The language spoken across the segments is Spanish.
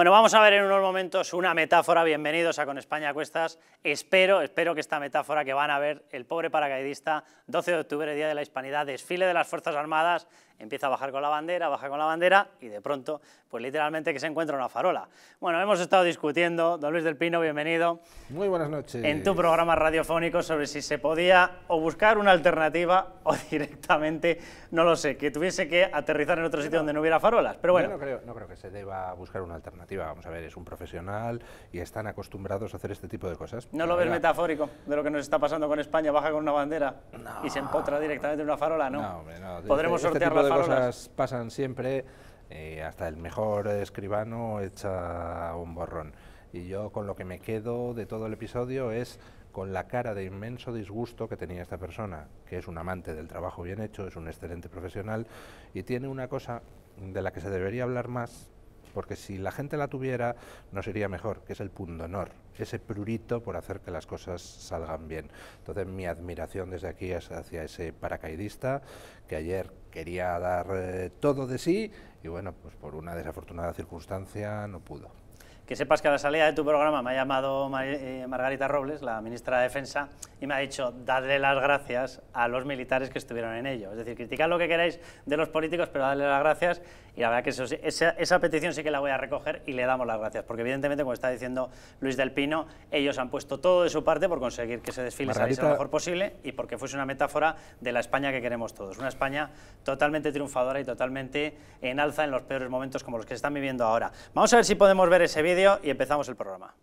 Bueno, vamos a ver en unos momentos una metáfora. Bienvenidos a Con España Cuestas. Espero, espero que esta metáfora que van a ver el pobre paracaidista, 12 de octubre, Día de la Hispanidad, desfile de las Fuerzas Armadas, empieza a bajar con la bandera, baja con la bandera y de pronto, pues literalmente que se encuentra una farola. Bueno, hemos estado discutiendo, don Luis del Pino, bienvenido. Muy buenas noches. En tu programa radiofónico sobre si se podía o buscar una alternativa o directamente, no lo sé, que tuviese que aterrizar en otro sitio donde no hubiera farolas. Pero bueno. no creo, no creo que se deba buscar una alternativa. Vamos a ver, es un profesional y están acostumbrados a hacer este tipo de cosas. ¿No lo ves metafórico de lo que nos está pasando con España? Baja con una bandera y se empotra directamente en una farola, ¿no? No, hombre, no. Podremos este, sortear tipo de las cosas pasan siempre, eh, hasta el mejor escribano echa un borrón. Y yo con lo que me quedo de todo el episodio es con la cara de inmenso disgusto que tenía esta persona, que es un amante del trabajo bien hecho, es un excelente profesional y tiene una cosa de la que se debería hablar más, porque si la gente la tuviera no sería mejor, que es el pundonor, ese prurito por hacer que las cosas salgan bien. Entonces mi admiración desde aquí es hacia ese paracaidista que ayer quería dar eh, todo de sí y bueno, pues por una desafortunada circunstancia no pudo. Que sepas que a la salida de tu programa me ha llamado eh, Margarita Robles, la ministra de Defensa, y me ha dicho, dadle las gracias a los militares que estuvieron en ello. Es decir, criticad lo que queráis de los políticos, pero dadle las gracias y la verdad que esa, esa, petición sí que la voy a recoger y le damos las gracias, porque evidentemente, como está diciendo Luis del Pino, ellos han puesto todo de su parte por conseguir que ese desfile saliese lo mejor posible y porque fuese una metáfora de la España que queremos todos. Una España totalmente triunfadora y totalmente en alza en los peores momentos como los que se están viviendo ahora. Vamos a ver si podemos ver ese vídeo y empezamos el programa.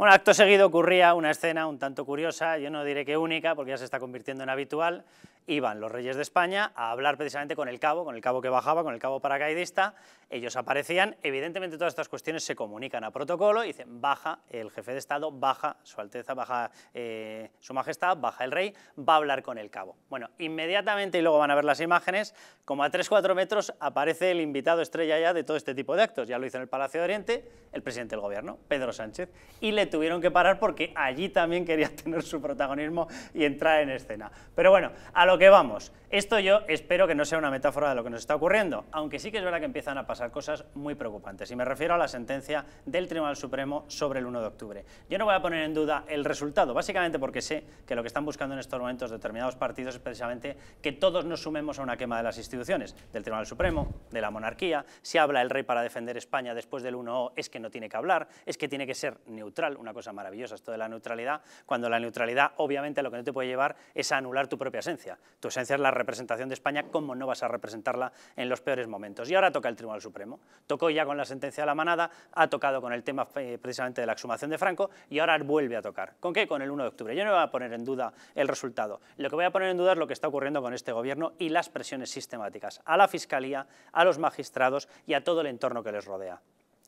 Bueno, acto seguido ocurría una escena un tanto curiosa, yo no diré que única, porque ya se está convirtiendo en habitual, iban los reyes de España a hablar precisamente con el cabo, con el cabo que bajaba, con el cabo paracaidista, ellos aparecían, evidentemente todas estas cuestiones se comunican a protocolo, y dicen baja el jefe de Estado, baja su Alteza, baja eh, su Majestad, baja el rey, va a hablar con el cabo. Bueno, inmediatamente, y luego van a ver las imágenes, como a 3-4 metros aparece el invitado estrella ya de todo este tipo de actos, ya lo hizo en el Palacio de Oriente el presidente del gobierno, Pedro Sánchez, y le tuvieron que parar porque allí también quería tener su protagonismo y entrar en escena. Pero bueno, a lo que vamos. Esto yo espero que no sea una metáfora de lo que nos está ocurriendo, aunque sí que es verdad que empiezan a pasar cosas muy preocupantes. Y me refiero a la sentencia del Tribunal Supremo sobre el 1 de octubre. Yo no voy a poner en duda el resultado, básicamente porque sé que lo que están buscando en estos momentos determinados partidos es precisamente que todos nos sumemos a una quema de las instituciones, del Tribunal Supremo, de la monarquía. Si habla el rey para defender España después del 1O, es que no tiene que hablar, es que tiene que ser neutral, una cosa maravillosa esto de la neutralidad, cuando la neutralidad obviamente lo que no te puede llevar es a anular tu propia esencia. Tu esencia es la representación de España, ¿cómo no vas a representarla en los peores momentos? Y ahora toca el Tribunal Supremo. Tocó ya con la sentencia de la manada, ha tocado con el tema eh, precisamente de la exhumación de Franco y ahora vuelve a tocar. ¿Con qué? Con el 1 de octubre. Yo no voy a poner en duda el resultado. Lo que voy a poner en duda es lo que está ocurriendo con este gobierno y las presiones sistemáticas a la Fiscalía, a los magistrados y a todo el entorno que les rodea.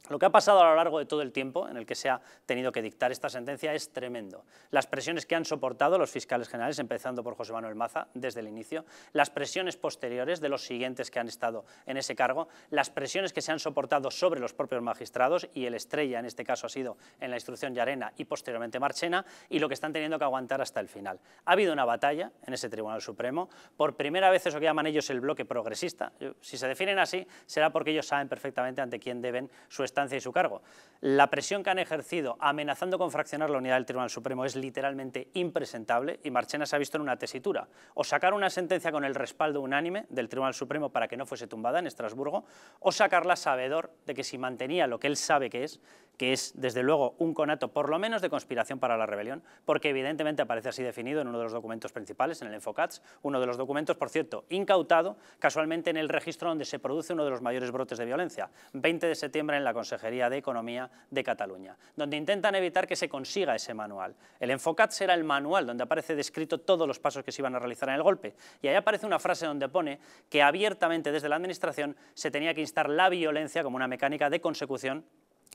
Lo que ha pasado a lo largo de todo el tiempo en el que se ha tenido que dictar esta sentencia es tremendo. Las presiones que han soportado los fiscales generales, empezando por José Manuel Maza desde el inicio, las presiones posteriores de los siguientes que han estado en ese cargo, las presiones que se han soportado sobre los propios magistrados, y el estrella en este caso ha sido en la instrucción Yarena y posteriormente Marchena, y lo que están teniendo que aguantar hasta el final. Ha habido una batalla en ese Tribunal Supremo, por primera vez eso que llaman ellos el bloque progresista. Si se definen así, será porque ellos saben perfectamente ante quién deben su estancia y su cargo. La presión que han ejercido amenazando con fraccionar la unidad del Tribunal Supremo es literalmente impresentable y Marchena se ha visto en una tesitura. O sacar una sentencia con el respaldo unánime del Tribunal Supremo para que no fuese tumbada en Estrasburgo, o sacarla sabedor de que si mantenía lo que él sabe que es, que es desde luego un conato por lo menos de conspiración para la rebelión, porque evidentemente aparece así definido en uno de los documentos principales, en el Enfocats, uno de los documentos, por cierto, incautado casualmente en el registro donde se produce uno de los mayores brotes de violencia, 20 de septiembre en la Consejería de Economía de Cataluña, donde intentan evitar que se consiga ese manual. El Enfocats era el manual donde aparece descrito todos los pasos que se iban a realizar en el golpe, y ahí aparece una frase donde pone que abiertamente desde la Administración se tenía que instar la violencia como una mecánica de consecución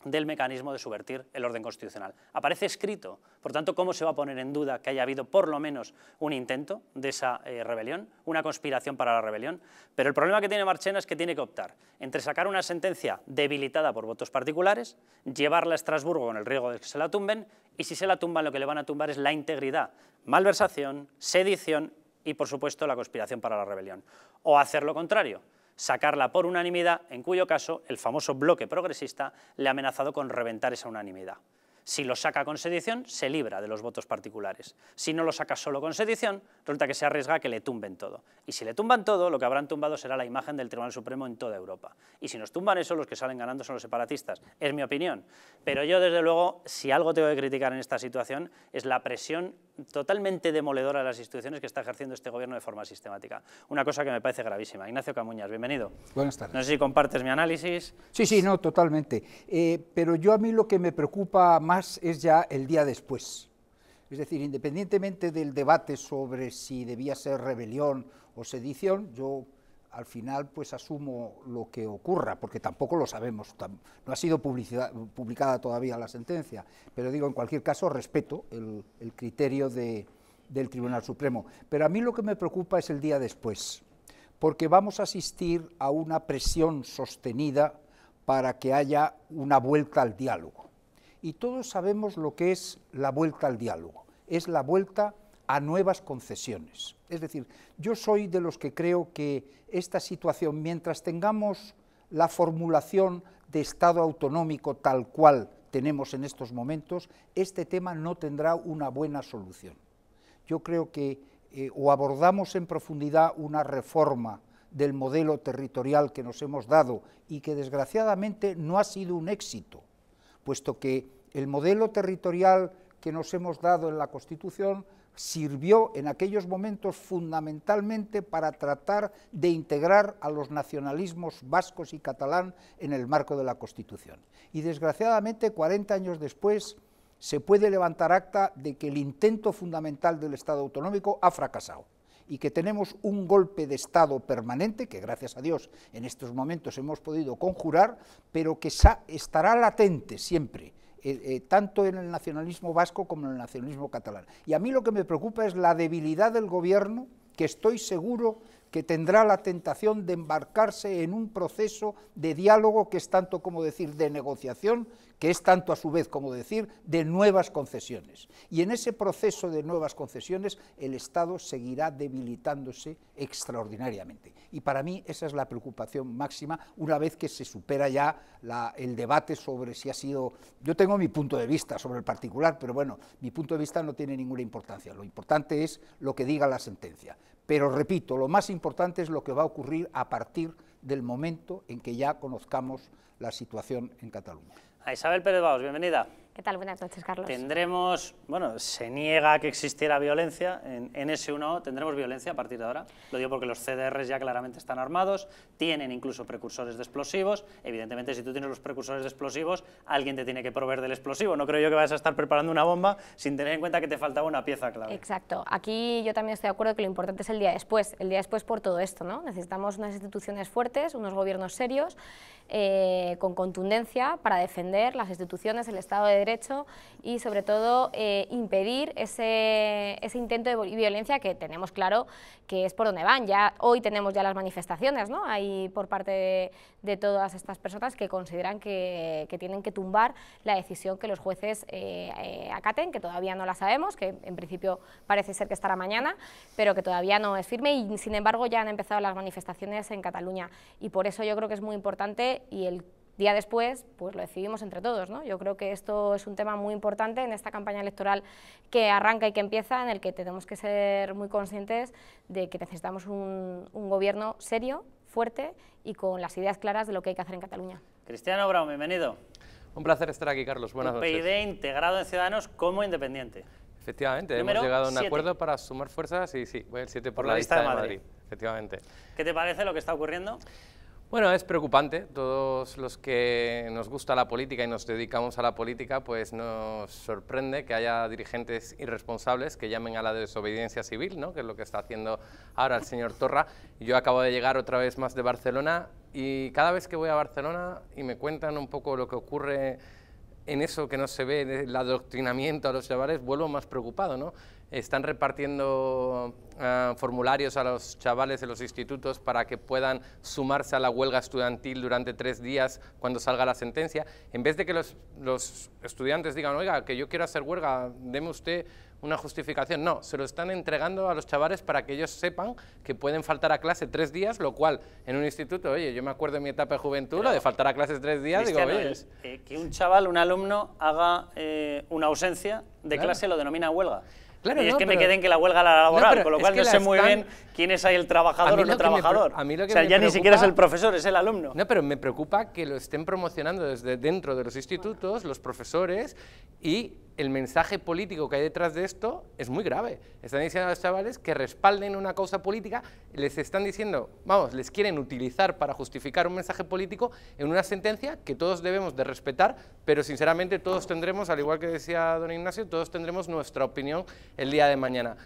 del mecanismo de subvertir el orden constitucional. Aparece escrito, por tanto, ¿cómo se va a poner en duda que haya habido por lo menos un intento de esa eh, rebelión, una conspiración para la rebelión? Pero el problema que tiene Marchena es que tiene que optar entre sacar una sentencia debilitada por votos particulares, llevarla a Estrasburgo con el riesgo de que se la tumben, y si se la tumban lo que le van a tumbar es la integridad, malversación, sedición y, por supuesto, la conspiración para la rebelión. O hacer lo contrario, sacarla por unanimidad, en cuyo caso el famoso bloque progresista le ha amenazado con reventar esa unanimidad. Si lo saca con sedición, se libra de los votos particulares. Si no lo saca solo con sedición, resulta que se arriesga a que le tumben todo. Y si le tumban todo, lo que habrán tumbado será la imagen del Tribunal Supremo en toda Europa. Y si nos tumban eso, los que salen ganando son los separatistas. Es mi opinión. Pero yo, desde luego, si algo tengo que criticar en esta situación, es la presión totalmente demoledora de las instituciones que está ejerciendo este gobierno de forma sistemática. Una cosa que me parece gravísima. Ignacio Camuñas, bienvenido. Buenas tardes. No sé si compartes mi análisis. Sí, sí, no, totalmente. Eh, pero yo a mí lo que me preocupa más es ya el día después. Es decir, independientemente del debate sobre si debía ser rebelión o sedición, yo al final pues asumo lo que ocurra, porque tampoco lo sabemos, no ha sido publicada todavía la sentencia, pero digo, en cualquier caso, respeto el, criterio del Tribunal Supremo. Pero a mí lo que me preocupa es el día después, porque vamos a asistir a una presión sostenida para que haya una vuelta al diálogo. Y todos sabemos lo que es la vuelta al diálogo, es la vuelta a nuevas concesiones. Es decir, yo soy de los que creo que esta situación, mientras tengamos la formulación de Estado autonómico tal cual tenemos en estos momentos, este tema no tendrá una buena solución. Yo creo que eh, o abordamos en profundidad una reforma del modelo territorial que nos hemos dado y que desgraciadamente no ha sido un éxito, puesto que el modelo territorial que nos hemos dado en la Constitución sirvió en aquellos momentos fundamentalmente para tratar de integrar a los nacionalismos vascos y catalán en el marco de la Constitución. Y desgraciadamente, 40 años después, se puede levantar acta de que el intento fundamental del Estado autonómico ha fracasado y que tenemos un golpe de Estado permanente, que gracias a Dios en estos momentos hemos podido conjurar, pero que estará latente siempre eh, eh, tanto en el nacionalismo vasco como en el nacionalismo catalán. Y a mí lo que me preocupa es la debilidad del gobierno, que estoy seguro que tendrá la tentación de embarcarse en un proceso de diálogo que es tanto como decir de negociación, que es tanto a su vez como decir de nuevas concesiones. Y en ese proceso de nuevas concesiones el Estado seguirá debilitándose extraordinariamente. Y para mí esa es la preocupación máxima una vez que se supera ya el debate sobre si ha sido... Yo tengo mi punto de vista sobre el particular, pero bueno, mi punto de vista no tiene ninguna importancia. Lo importante es lo que diga la sentencia. Pero repito, lo más importante es lo que va a ocurrir a partir del momento en que ya conozcamos la situación en Cataluña. A Isabel Pérez Baos, bienvenida. ¿Qué tal? Buenas noches, Carlos. Tendremos, bueno, se niega que existiera violencia en, en S1, ¿tendremos violencia a partir de ahora? Lo digo porque los CDRs ya claramente están armados, tienen incluso precursores de explosivos, evidentemente si tú tienes los precursores de explosivos, alguien te tiene que proveer del explosivo, no creo yo que vayas a estar preparando una bomba sin tener en cuenta que te faltaba una pieza clave. Exacto, aquí yo también estoy de acuerdo que lo importante es el día después, el día después por todo esto, ¿no? Necesitamos unas instituciones fuertes, unos gobiernos serios, eh, con contundencia para defender las instituciones, el Estado de Derecho y sobre todo eh, impedir ese, ese, intento de violencia que tenemos claro que es por donde van. Ya hoy tenemos ya las manifestaciones ¿no? Ahí por parte de, todas estas personas que consideran que, que, tienen que tumbar la decisión que los jueces eh, acaten, que todavía no la sabemos, que en principio parece ser que estará mañana, pero que todavía no es firme y sin embargo ya han empezado las manifestaciones en Cataluña y por eso yo creo que es muy importante y el día después pues lo decidimos entre todos. ¿no? Yo creo que esto es un tema muy importante en esta campaña electoral que arranca y que empieza, en el que tenemos que ser muy conscientes de que necesitamos un, gobierno serio, fuerte y con las ideas claras de lo que hay que hacer en Cataluña. Cristiano Brown, bienvenido. Un placer estar aquí, Carlos. Buenas noches. PID integrado en Ciudadanos como independiente. Efectivamente, hemos llegado a un acuerdo para sumar fuerzas y sí, voy el 7 por, la, lista, de Madrid. Efectivamente. ¿Qué te parece lo que está ocurriendo? Bueno, es preocupante. Todos los que nos gusta la política y nos dedicamos a la política, pues nos sorprende que haya dirigentes irresponsables que llamen a la desobediencia civil, ¿no? que es lo que está haciendo ahora el señor Torra. Yo acabo de llegar otra vez más de Barcelona y cada vez que voy a Barcelona y me cuentan un poco lo que ocurre en eso que no se ve, el adoctrinamiento a los chavales, vuelvo más preocupado, ¿no? Están repartiendo ah, formularios a los chavales de los institutos para que puedan sumarse a la huelga estudiantil durante tres días cuando salga la sentencia. En vez de que los, los estudiantes digan, oiga, que yo quiero hacer huelga, deme usted una justificación. No, se lo están entregando a los chavales para que ellos sepan que pueden faltar a clase tres días, lo cual en un instituto, oye, yo me acuerdo de mi etapa de juventud, lo de faltar a clases tres días, digo, oye... Eh, que un chaval, un alumno, haga eh, una ausencia de clase lo denomina huelga. Claro, y es que me queden que la huelga la laboral, con lo cual no sé muy bien quién es ahí el trabajador o no trabajador. A mí lo que o sea, ya ni siquiera es el profesor, es el alumno. No, pero me preocupa que lo estén promocionando desde dentro de los institutos, los profesores, y el mensaje político que hay detrás de esto es muy grave. Están diciendo a los chavales que respalden una causa política, les están diciendo, vamos, les quieren utilizar para justificar un mensaje político en una sentencia que todos debemos de respetar, pero sinceramente todos tendremos, al igual que decía don Ignacio, todos tendremos nuestra opinión el día de mañana.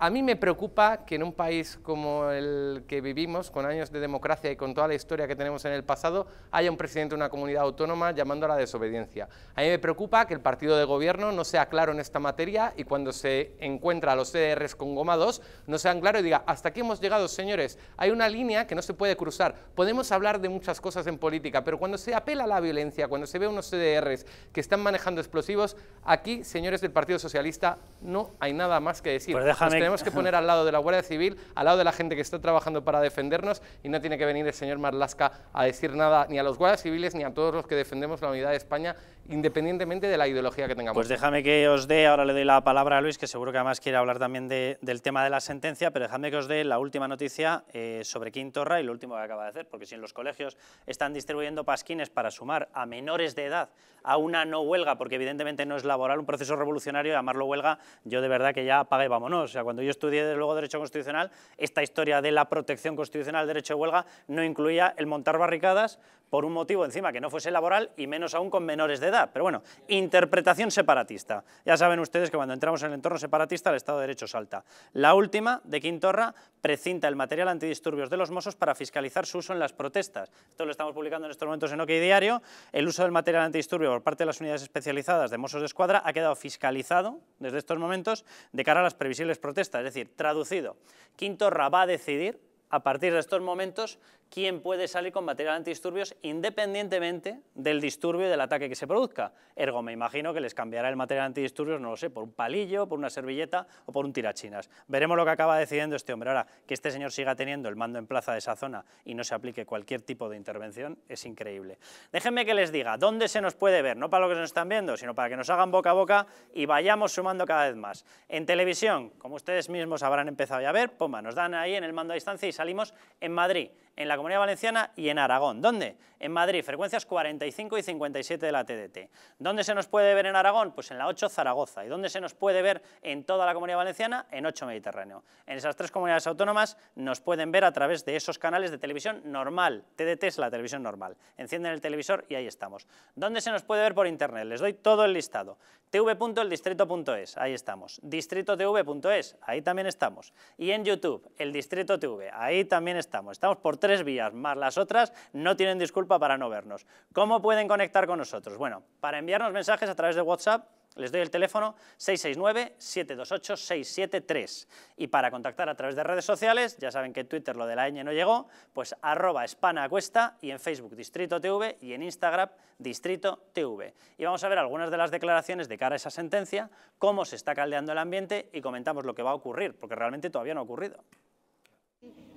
A mí me preocupa que en un país como el que vivimos, con años de democracia y con toda la historia que tenemos en el pasado, haya un presidente de una comunidad autónoma llamando a la desobediencia. A mí me preocupa que el partido de gobierno no sea claro en esta materia y cuando se encuentra a los CDRs con goma 2, no sean claros y diga, hasta aquí hemos llegado, señores, hay una línea que no se puede cruzar. Podemos hablar de muchas cosas en política, pero cuando se apela a la violencia, cuando se ve unos CDRs que están manejando explosivos, aquí, señores del Partido Socialista, no hay nada más que decir. Pues tenemos que poner al lado de la Guardia Civil, al lado de la gente que está trabajando para defendernos y no tiene que venir el señor Marlasca a decir nada ni a los guardias civiles ni a todos los que defendemos la unidad de España independientemente de la ideología que tengamos. Pues déjame que os dé, ahora le doy la palabra a Luis, que seguro que además quiere hablar también del tema de la sentencia, pero déjame que os dé la última noticia eh, sobre Quintorra y lo último que acaba de hacer, porque si en los colegios están distribuyendo pasquines para sumar a menores de edad a una no huelga, porque evidentemente no es laboral, un proceso revolucionario, llamarlo huelga, yo de verdad que ya apague vámonos. O sea, cuando yo estudié desde luego Derecho Constitucional, esta historia de la protección constitucional del derecho de huelga no incluía el montar barricadas por un motivo encima que no fuese laboral y menos aún con menores de edad. Pero bueno, interpretación separatista. Ya saben ustedes que cuando entramos en el entorno separatista el Estado de Derecho salta. La última, de Quintorra, precinta el material antidisturbios de los Mossos para fiscalizar su uso en las protestas. Esto lo estamos publicando en estos momentos en OK Diario. El uso del material antidisturbio por parte de las unidades especializadas de Mossos de Escuadra ha quedado fiscalizado desde estos momentos de cara a las previsibles protestas. Es decir, traducido, Quintorra va a decidir a partir de estos momentos quién puede salir con material antidisturbios independientemente del disturbio y del ataque que se produzca. Ergo, me imagino que les cambiará el material antidisturbios, no lo sé, por un palillo, por una servilleta o por un tirachinas. Veremos lo que acaba decidiendo este hombre. Ahora, que este señor siga teniendo el mando en plaza de esa zona y no se aplique cualquier tipo de intervención es increíble. Déjenme que les diga dónde se nos puede ver, no para lo que nos están viendo, sino para que nos hagan boca a boca y vayamos sumando cada vez más. En televisión, como ustedes mismos habrán empezado ya a ver, pumba, nos dan ahí en el mando a distancia y salimos en Madrid en la Comunidad Valenciana y en Aragón. ¿Dónde? En Madrid, frecuencias 45 y 57 de la TDT. ¿Dónde se nos puede ver en Aragón? Pues en la 8 Zaragoza. ¿Y dónde se nos puede ver en toda la Comunidad Valenciana? En 8 Mediterráneo. En esas tres comunidades autónomas nos pueden ver a través de esos canales de televisión normal. TDT es la televisión normal. Encienden el televisor y ahí estamos. ¿Dónde se nos puede ver por internet? Les doy todo el listado. tv.eldistrito.es, ahí estamos. distritotv.es, ahí también estamos. Y en YouTube, el Distrito TV, ahí también estamos. Estamos por tres vías, más las otras no tienen disculpa para no vernos. ¿Cómo pueden conectar con nosotros? Bueno, para enviarnos mensajes a través de WhatsApp, les doy el teléfono 669-728-673. Y para contactar a través de redes sociales, ya saben que en Twitter lo de la ñ no llegó, pues arroba Cuesta y en Facebook Distrito TV y en Instagram Distrito TV. Y vamos a ver algunas de las declaraciones de cara a esa sentencia, cómo se está caldeando el ambiente y comentamos lo que va a ocurrir, porque realmente todavía no ha ocurrido.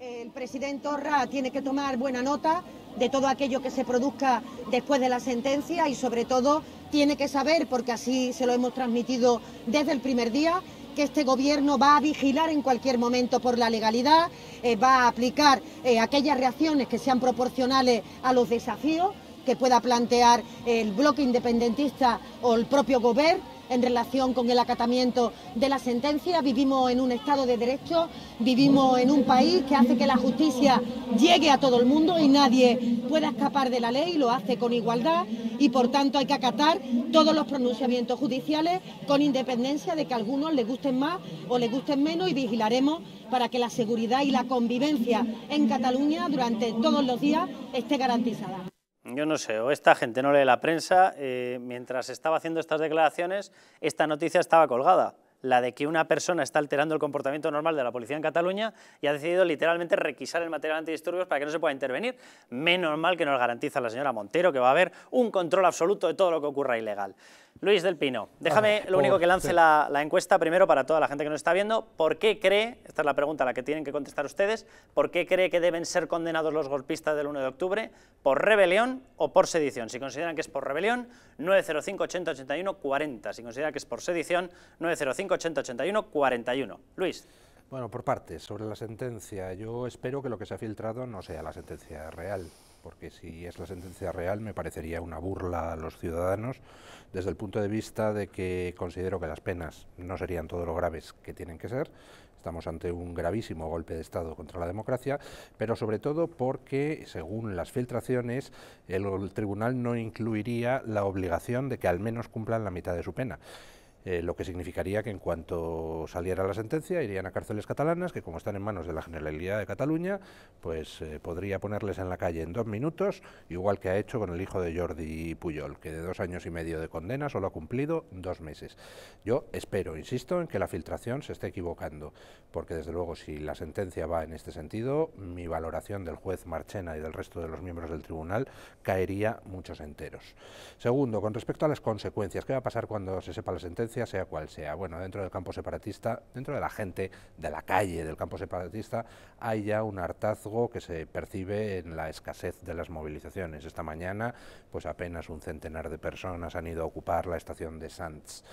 El presidente Torra tiene que tomar buena nota de todo aquello que se produzca después de la sentencia y sobre todo tiene que saber, porque así se lo hemos transmitido desde el primer día, que este gobierno va a vigilar en cualquier momento por la legalidad, eh, va a aplicar eh, aquellas reacciones que sean proporcionales a los desafíos que pueda plantear el bloque independentista o el propio gobierno en relación con el acatamiento de la sentencia. Vivimos en un Estado de Derecho, vivimos en un país que hace que la justicia llegue a todo el mundo y nadie pueda escapar de la ley, lo hace con igualdad y por tanto hay que acatar todos los pronunciamientos judiciales con independencia de que a algunos les gusten más o les gusten menos y vigilaremos para que la seguridad y la convivencia en Cataluña durante todos los días esté garantizada. Yo no sé, o esta gente no lee la prensa, eh, mientras estaba haciendo estas declaraciones, esta noticia estaba colgada, la de que una persona está alterando el comportamiento normal de la policía en Cataluña y ha decidido literalmente requisar el material antidisturbios para que no se pueda intervenir. Menos mal que nos garantiza la señora Montero que va a haber un control absoluto de todo lo que ocurra ilegal. Luis del Pino, déjame lo único que lance la, encuesta primero para toda la gente que nos está viendo. ¿Por qué cree, esta es la pregunta a la que tienen que contestar ustedes, por qué cree que deben ser condenados los golpistas del 1 de octubre? ¿Por rebelión o por sedición? Si consideran que es por rebelión, 905 80 81 40. Si consideran que es por sedición, 905 80 81 41. Luis. Bueno, por partes, sobre la sentencia, yo espero que lo que se ha filtrado no sea la sentencia real porque si es la sentencia real me parecería una burla a los ciudadanos desde el punto de vista de que considero que las penas no serían todo lo graves que tienen que ser, estamos ante un gravísimo golpe de Estado contra la democracia, pero sobre todo porque, según las filtraciones, el, el tribunal no incluiría la obligación de que al menos cumplan la mitad de su pena. Eh, lo que significaría que en cuanto saliera la sentencia irían a cárceles catalanas, que como están en manos de la Generalidad de Cataluña, pues eh, podría ponerles en la calle en dos minutos, igual que ha hecho con el hijo de Jordi Puyol, que de dos años y medio de condena solo ha cumplido dos meses. Yo espero, insisto, en que la filtración se esté equivocando, porque desde luego si la sentencia va en este sentido, mi valoración del juez Marchena y del resto de los miembros del tribunal caería muchos enteros. Segundo, con respecto a las consecuencias, ¿qué va a pasar cuando se sepa la sentencia? Sea cual sea. Bueno, dentro del campo separatista, dentro de la gente de la calle del campo separatista, hay ya un hartazgo que se percibe en la escasez de las movilizaciones. Esta mañana, pues apenas un centenar de personas han ido a ocupar la estación de Sants.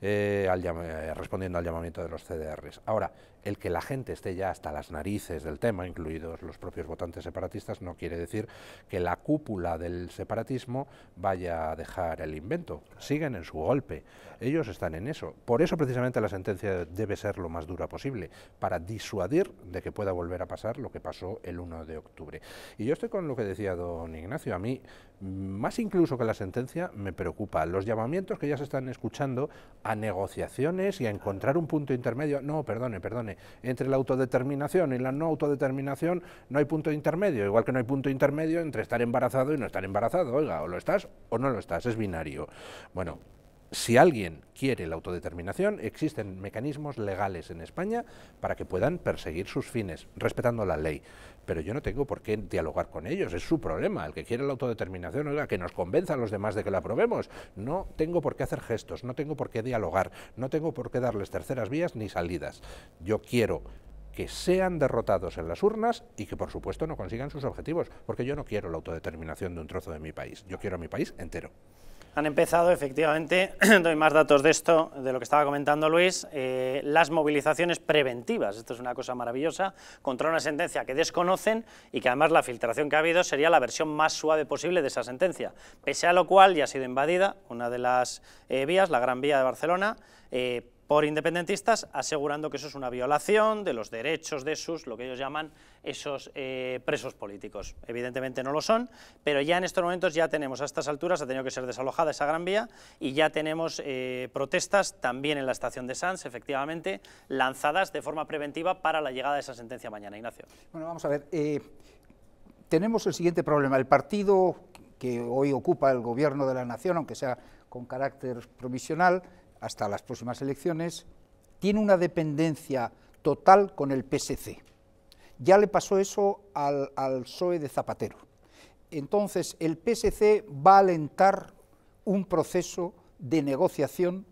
Eh, eh, respondiendo al llamamiento de los CDRs. Ahora, el que la gente esté ya hasta las narices del tema, incluidos los propios votantes separatistas, no quiere decir que la cúpula del separatismo vaya a dejar el invento. Siguen en su golpe. Ellos están en eso. Por eso precisamente la sentencia debe ser lo más dura posible, para disuadir de que pueda volver a pasar lo que pasó el 1 de octubre. Y yo estoy con lo que decía don Ignacio. A mí, más incluso que la sentencia, me preocupa los llamamientos que ya se están escuchando a negociaciones y a encontrar un punto intermedio. No, perdone, perdone entre la autodeterminación y la no autodeterminación no hay punto intermedio, igual que no hay punto intermedio entre estar embarazado y no estar embarazado. Oiga, o lo estás o no lo estás, es binario. Bueno, si alguien quiere la autodeterminación, existen mecanismos legales en España para que puedan perseguir sus fines, respetando la ley. Pero yo no tengo por qué dialogar con ellos, es su problema. El que quiere la autodeterminación, oiga, que nos convenza a los demás de que la aprobemos. No tengo por qué hacer gestos, no tengo por qué dialogar, no tengo por qué darles terceras vías ni salidas. Yo quiero que sean derrotados en las urnas y que por supuesto no consigan sus objetivos, porque yo no quiero la autodeterminación de un trozo de mi país, yo quiero a mi país entero. Han empezado, efectivamente, doy más datos de esto, de lo que estaba comentando Luis, eh, las movilizaciones preventivas. Esto es una cosa maravillosa, contra una sentencia que desconocen y que además la filtración que ha habido sería la versión más suave posible de esa sentencia. Pese a lo cual ya ha sido invadida una de las eh, vías, la Gran Vía de Barcelona, eh, por independentistas, asegurando que eso es una violación de los derechos de sus, lo que ellos llaman, esos eh, presos políticos. Evidentemente no lo son, pero ya en estos momentos ya tenemos, a estas alturas ha tenido que ser desalojada esa Gran Vía y ya tenemos eh, protestas también en la estación de Sanz, efectivamente, lanzadas de forma preventiva para la llegada de esa sentencia mañana. Ignacio. Bueno, vamos a ver, eh, tenemos el siguiente problema. El partido que hoy ocupa el gobierno de la nación, aunque sea con carácter provisional, hasta las próximas elecciones, tiene una dependencia total con el PSC. Ya le pasó eso al, al PSOE de Zapatero. Entonces, el PSC va a alentar un proceso de negociación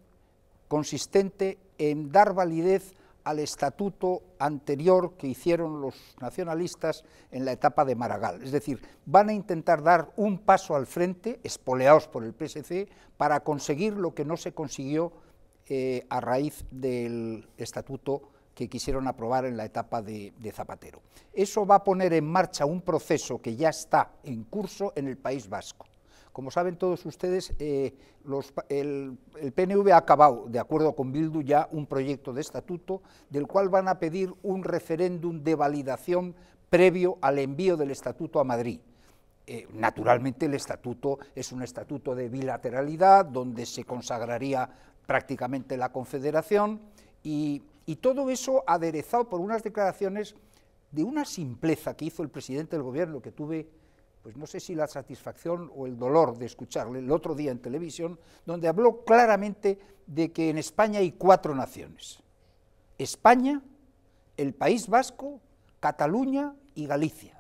consistente en dar validez al estatuto anterior que hicieron los nacionalistas en la etapa de Maragall. Es decir, van a intentar dar un paso al frente, espoleados por el PSC, para conseguir lo que no se consiguió eh, a raíz del estatuto que quisieron aprobar en la etapa de, Zapatero. Eso va a poner en marcha un proceso que ya está en curso en el País Vasco, Como saben todos ustedes, eh, el, el, PNV ha acabado, de acuerdo con Bildu, ya un proyecto de estatuto del cual van a pedir un referéndum de validación previo al envío del estatuto a Madrid. Eh, naturalmente el estatuto es un estatuto de bilateralidad donde se consagraría prácticamente la confederación y, todo eso aderezado por unas declaraciones de una simpleza que hizo el presidente del gobierno que tuve pues no sé si la satisfacción o el dolor de escucharle el otro día en televisión, donde habló claramente de que en España hay cuatro naciones. España, el País Vasco, Cataluña y Galicia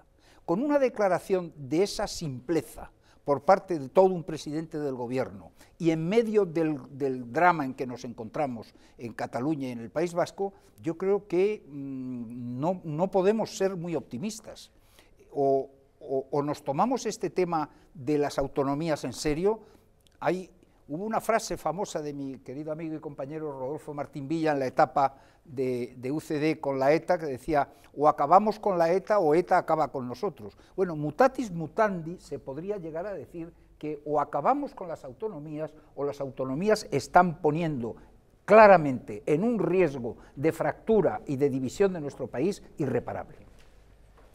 con una declaración de esa simpleza por parte de todo un presidente del gobierno y en medio del, drama en que nos encontramos en Cataluña y en el País Vasco, yo creo que mm, no, podemos ser muy optimistas. O, nos tomamos este tema de las autonomías en serio, hay, hubo una frase famosa de mi querido amigo y compañero Rodolfo Martín Villa en la etapa de, UCD con la ETA que decía o acabamos con la ETA o ETA acaba con nosotros. Bueno, mutatis mutandi se podría llegar a decir que o acabamos con las autonomías o las autonomías están poniendo claramente en un riesgo de fractura y de división de nuestro país irreparable.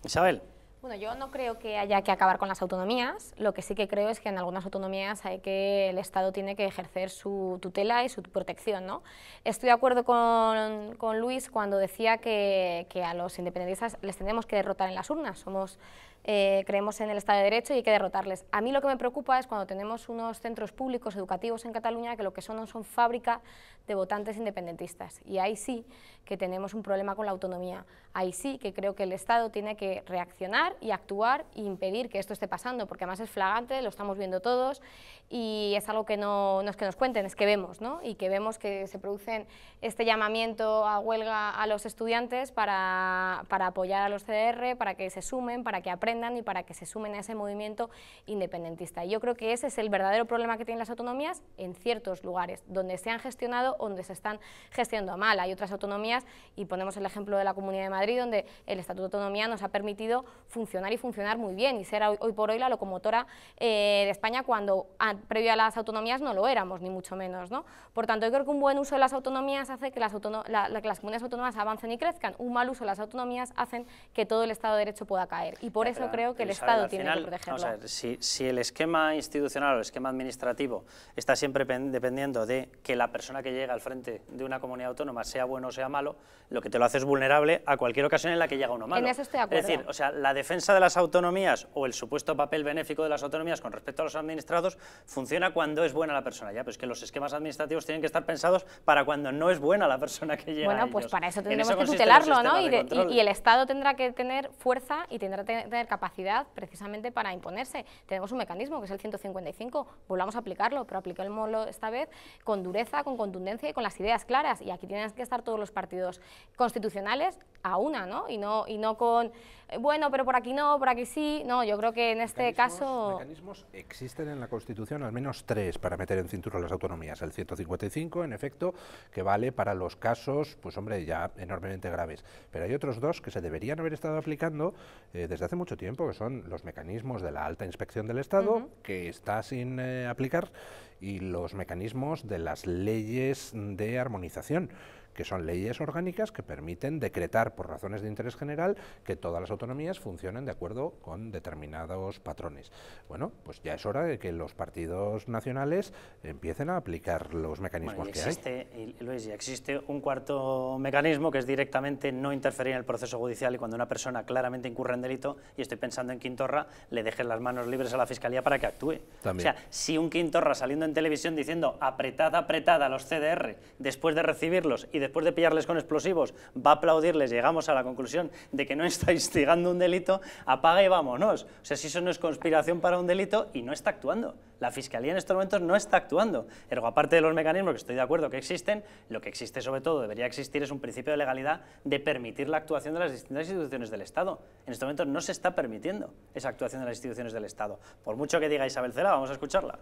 Isabel. Bueno, yo no creo que haya que acabar con las autonomías. Lo que sí que creo es que en algunas autonomías hay que el Estado tiene que ejercer su tutela y su protección. ¿no? Estoy de acuerdo con, con Luis cuando decía que, que, a los independentistas les tenemos que derrotar en las urnas. Somos eh, creemos en el Estado de Derecho y hay que derrotarles. A mí lo que me preocupa es cuando tenemos unos centros públicos educativos en Cataluña que lo que son son fábrica de votantes independentistas. Y ahí sí que tenemos un problema con la autonomía. Ahí sí que creo que el Estado tiene que reaccionar y actuar e impedir que esto esté pasando, porque además es flagrante, lo estamos viendo todos y es algo que no, no es que nos cuenten, es que vemos, ¿no? Y que vemos que se producen este llamamiento a huelga a los estudiantes para, para apoyar a los CDR, para que se sumen, para que aprendan y para que se sumen a ese movimiento independentista. Y yo creo que ese es el verdadero problema que tienen las autonomías en ciertos lugares, donde se han gestionado o donde se están gestionando mal. Hay otras autonomías, y ponemos el ejemplo de la Comunidad de Madrid, donde el Estatuto de Autonomía nos ha permitido funcionar y funcionar muy bien y ser hoy, por hoy la locomotora eh, de España cuando previo a las autonomías no lo éramos, ni mucho menos. ¿no? Por tanto, yo creo que un buen uso de las autonomías hace que las, que las comunidades autónomas avancen y crezcan. Un mal uso de las autonomías hacen que todo el Estado de Derecho pueda caer. Y por eso creo que el Estado tiene que protegerlo. Vamos a ver, si, si, el esquema institucional o el esquema administrativo está siempre dependiendo de que la persona que llega al frente de una comunidad autónoma sea bueno o sea malo, lo que te lo hace es vulnerable a cualquier ocasión en la que llega uno malo. En eso estoy de acuerdo. Es decir, o sea, la defensa de las autonomías o el supuesto papel benéfico de las autonomías con respecto a los administrados funciona cuando es buena la persona, ya, pero es que los esquemas administrativos tienen que estar pensados para cuando no es buena la persona que llega Bueno, pues para eso tendremos que tutelarlo, ¿no? Y, y, el Estado tendrá que tener fuerza y tendrá que tener capacidad precisamente para imponerse. Tenemos un mecanismo que es el 155, volvamos a aplicarlo, pero apliquémoslo esta vez con dureza, con contundencia y con las ideas claras. Y aquí tienen que estar todos los partidos constitucionales a una, ¿no? Y no, y no con bueno, pero por aquí no, por aquí sí. No, yo creo que en este caso... Mecanismos existen en la Constitución, al menos tres, para meter en cinturón las autonomías. El 155, en efecto, que vale para los casos, pues hombre, ya enormemente graves. Pero hay otros dos que se deberían haber estado aplicando eh, desde hace mucho tiempo, que son los mecanismos de la alta inspección del Estado, que está sin eh, aplicar, y los mecanismos de las leyes de armonización que son leyes orgánicas que permiten decretar por razones de interés general que todas las autonomías funcionen de acuerdo con determinados patrones. Bueno, pues ya es hora de que los partidos nacionales empiecen a aplicar los mecanismos que existe, hay. Luis, ya existe un cuarto mecanismo que es directamente no interferir en el proceso judicial y cuando una persona claramente incurre en delito, y estoy pensando en Quintorra, le dejen las manos libres a la Fiscalía para que actúe. O sea, si un Quintorra saliendo en televisión diciendo apretada, apretada a los CDR después de recibirlos y después de pillarles con explosivos, va a aplaudirles, llegamos a la conclusión de que no está instigando un delito, apaga y vámonos. O sea, si eso no es conspiración para un delito y no está actuando. La Fiscalía en estos momentos no está actuando. Ergo, aparte de los mecanismos que estoy de acuerdo que existen, lo que existe sobre todo, debería existir, es un principio de legalidad de permitir la actuación de las distintas instituciones del Estado. En estos momentos no se está permitiendo esa actuación de las instituciones del Estado. Por mucho que diga Isabel Cela, vamos a escucharla.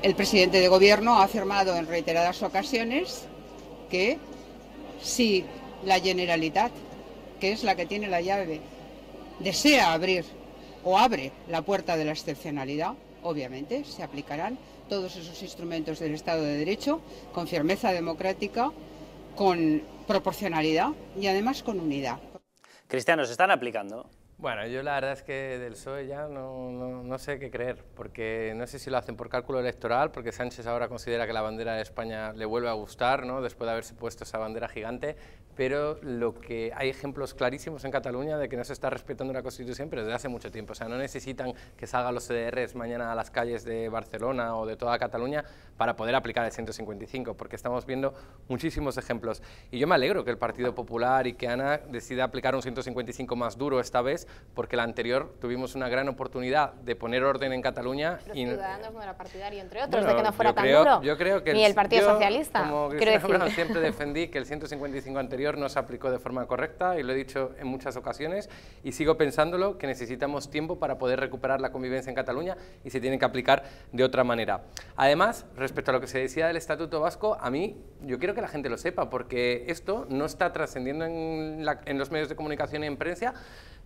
El presidente de Gobierno ha afirmado en reiteradas ocasiones que si la Generalitat, que es la que tiene la llave, desea abrir o abre la puerta de la excepcionalidad, obviamente se aplicarán todos esos instrumentos del Estado de Derecho con firmeza democrática, con proporcionalidad y además con unidad. Cristianos, ¿se están aplicando? Bueno, yo la verdad es que del PSOE ya no, no, no, sé qué creer, porque no sé si lo hacen por cálculo electoral, porque Sánchez ahora considera que la bandera de España le vuelve a gustar, ¿no? después de haberse puesto esa bandera gigante, pero lo que hay ejemplos clarísimos en Cataluña de que no se está respetando la Constitución, pero desde hace mucho tiempo. O sea, no necesitan que salgan los CDRs mañana a las calles de Barcelona o de toda Cataluña para poder aplicar el 155, porque estamos viendo muchísimos ejemplos. Y yo me alegro que el Partido Popular y que Ana decida aplicar un 155 más duro esta vez, porque la anterior tuvimos una gran oportunidad de poner orden en Cataluña. Pero y Ciudadanos no era partidario, entre otros, bueno, de que no fuera tan creo, duro. Yo creo que Ni el Partido yo, Socialista. Como siempre defendí que el 155 anterior no se aplicó de forma correcta y lo he dicho en muchas ocasiones y sigo pensándolo que necesitamos tiempo para poder recuperar la convivencia en Cataluña y se tiene que aplicar de otra manera. Además, respecto a lo que se decía del Estatuto Vasco, a mí yo quiero que la gente lo sepa porque esto no está trascendiendo en, la- en los medios de comunicación y en prensa,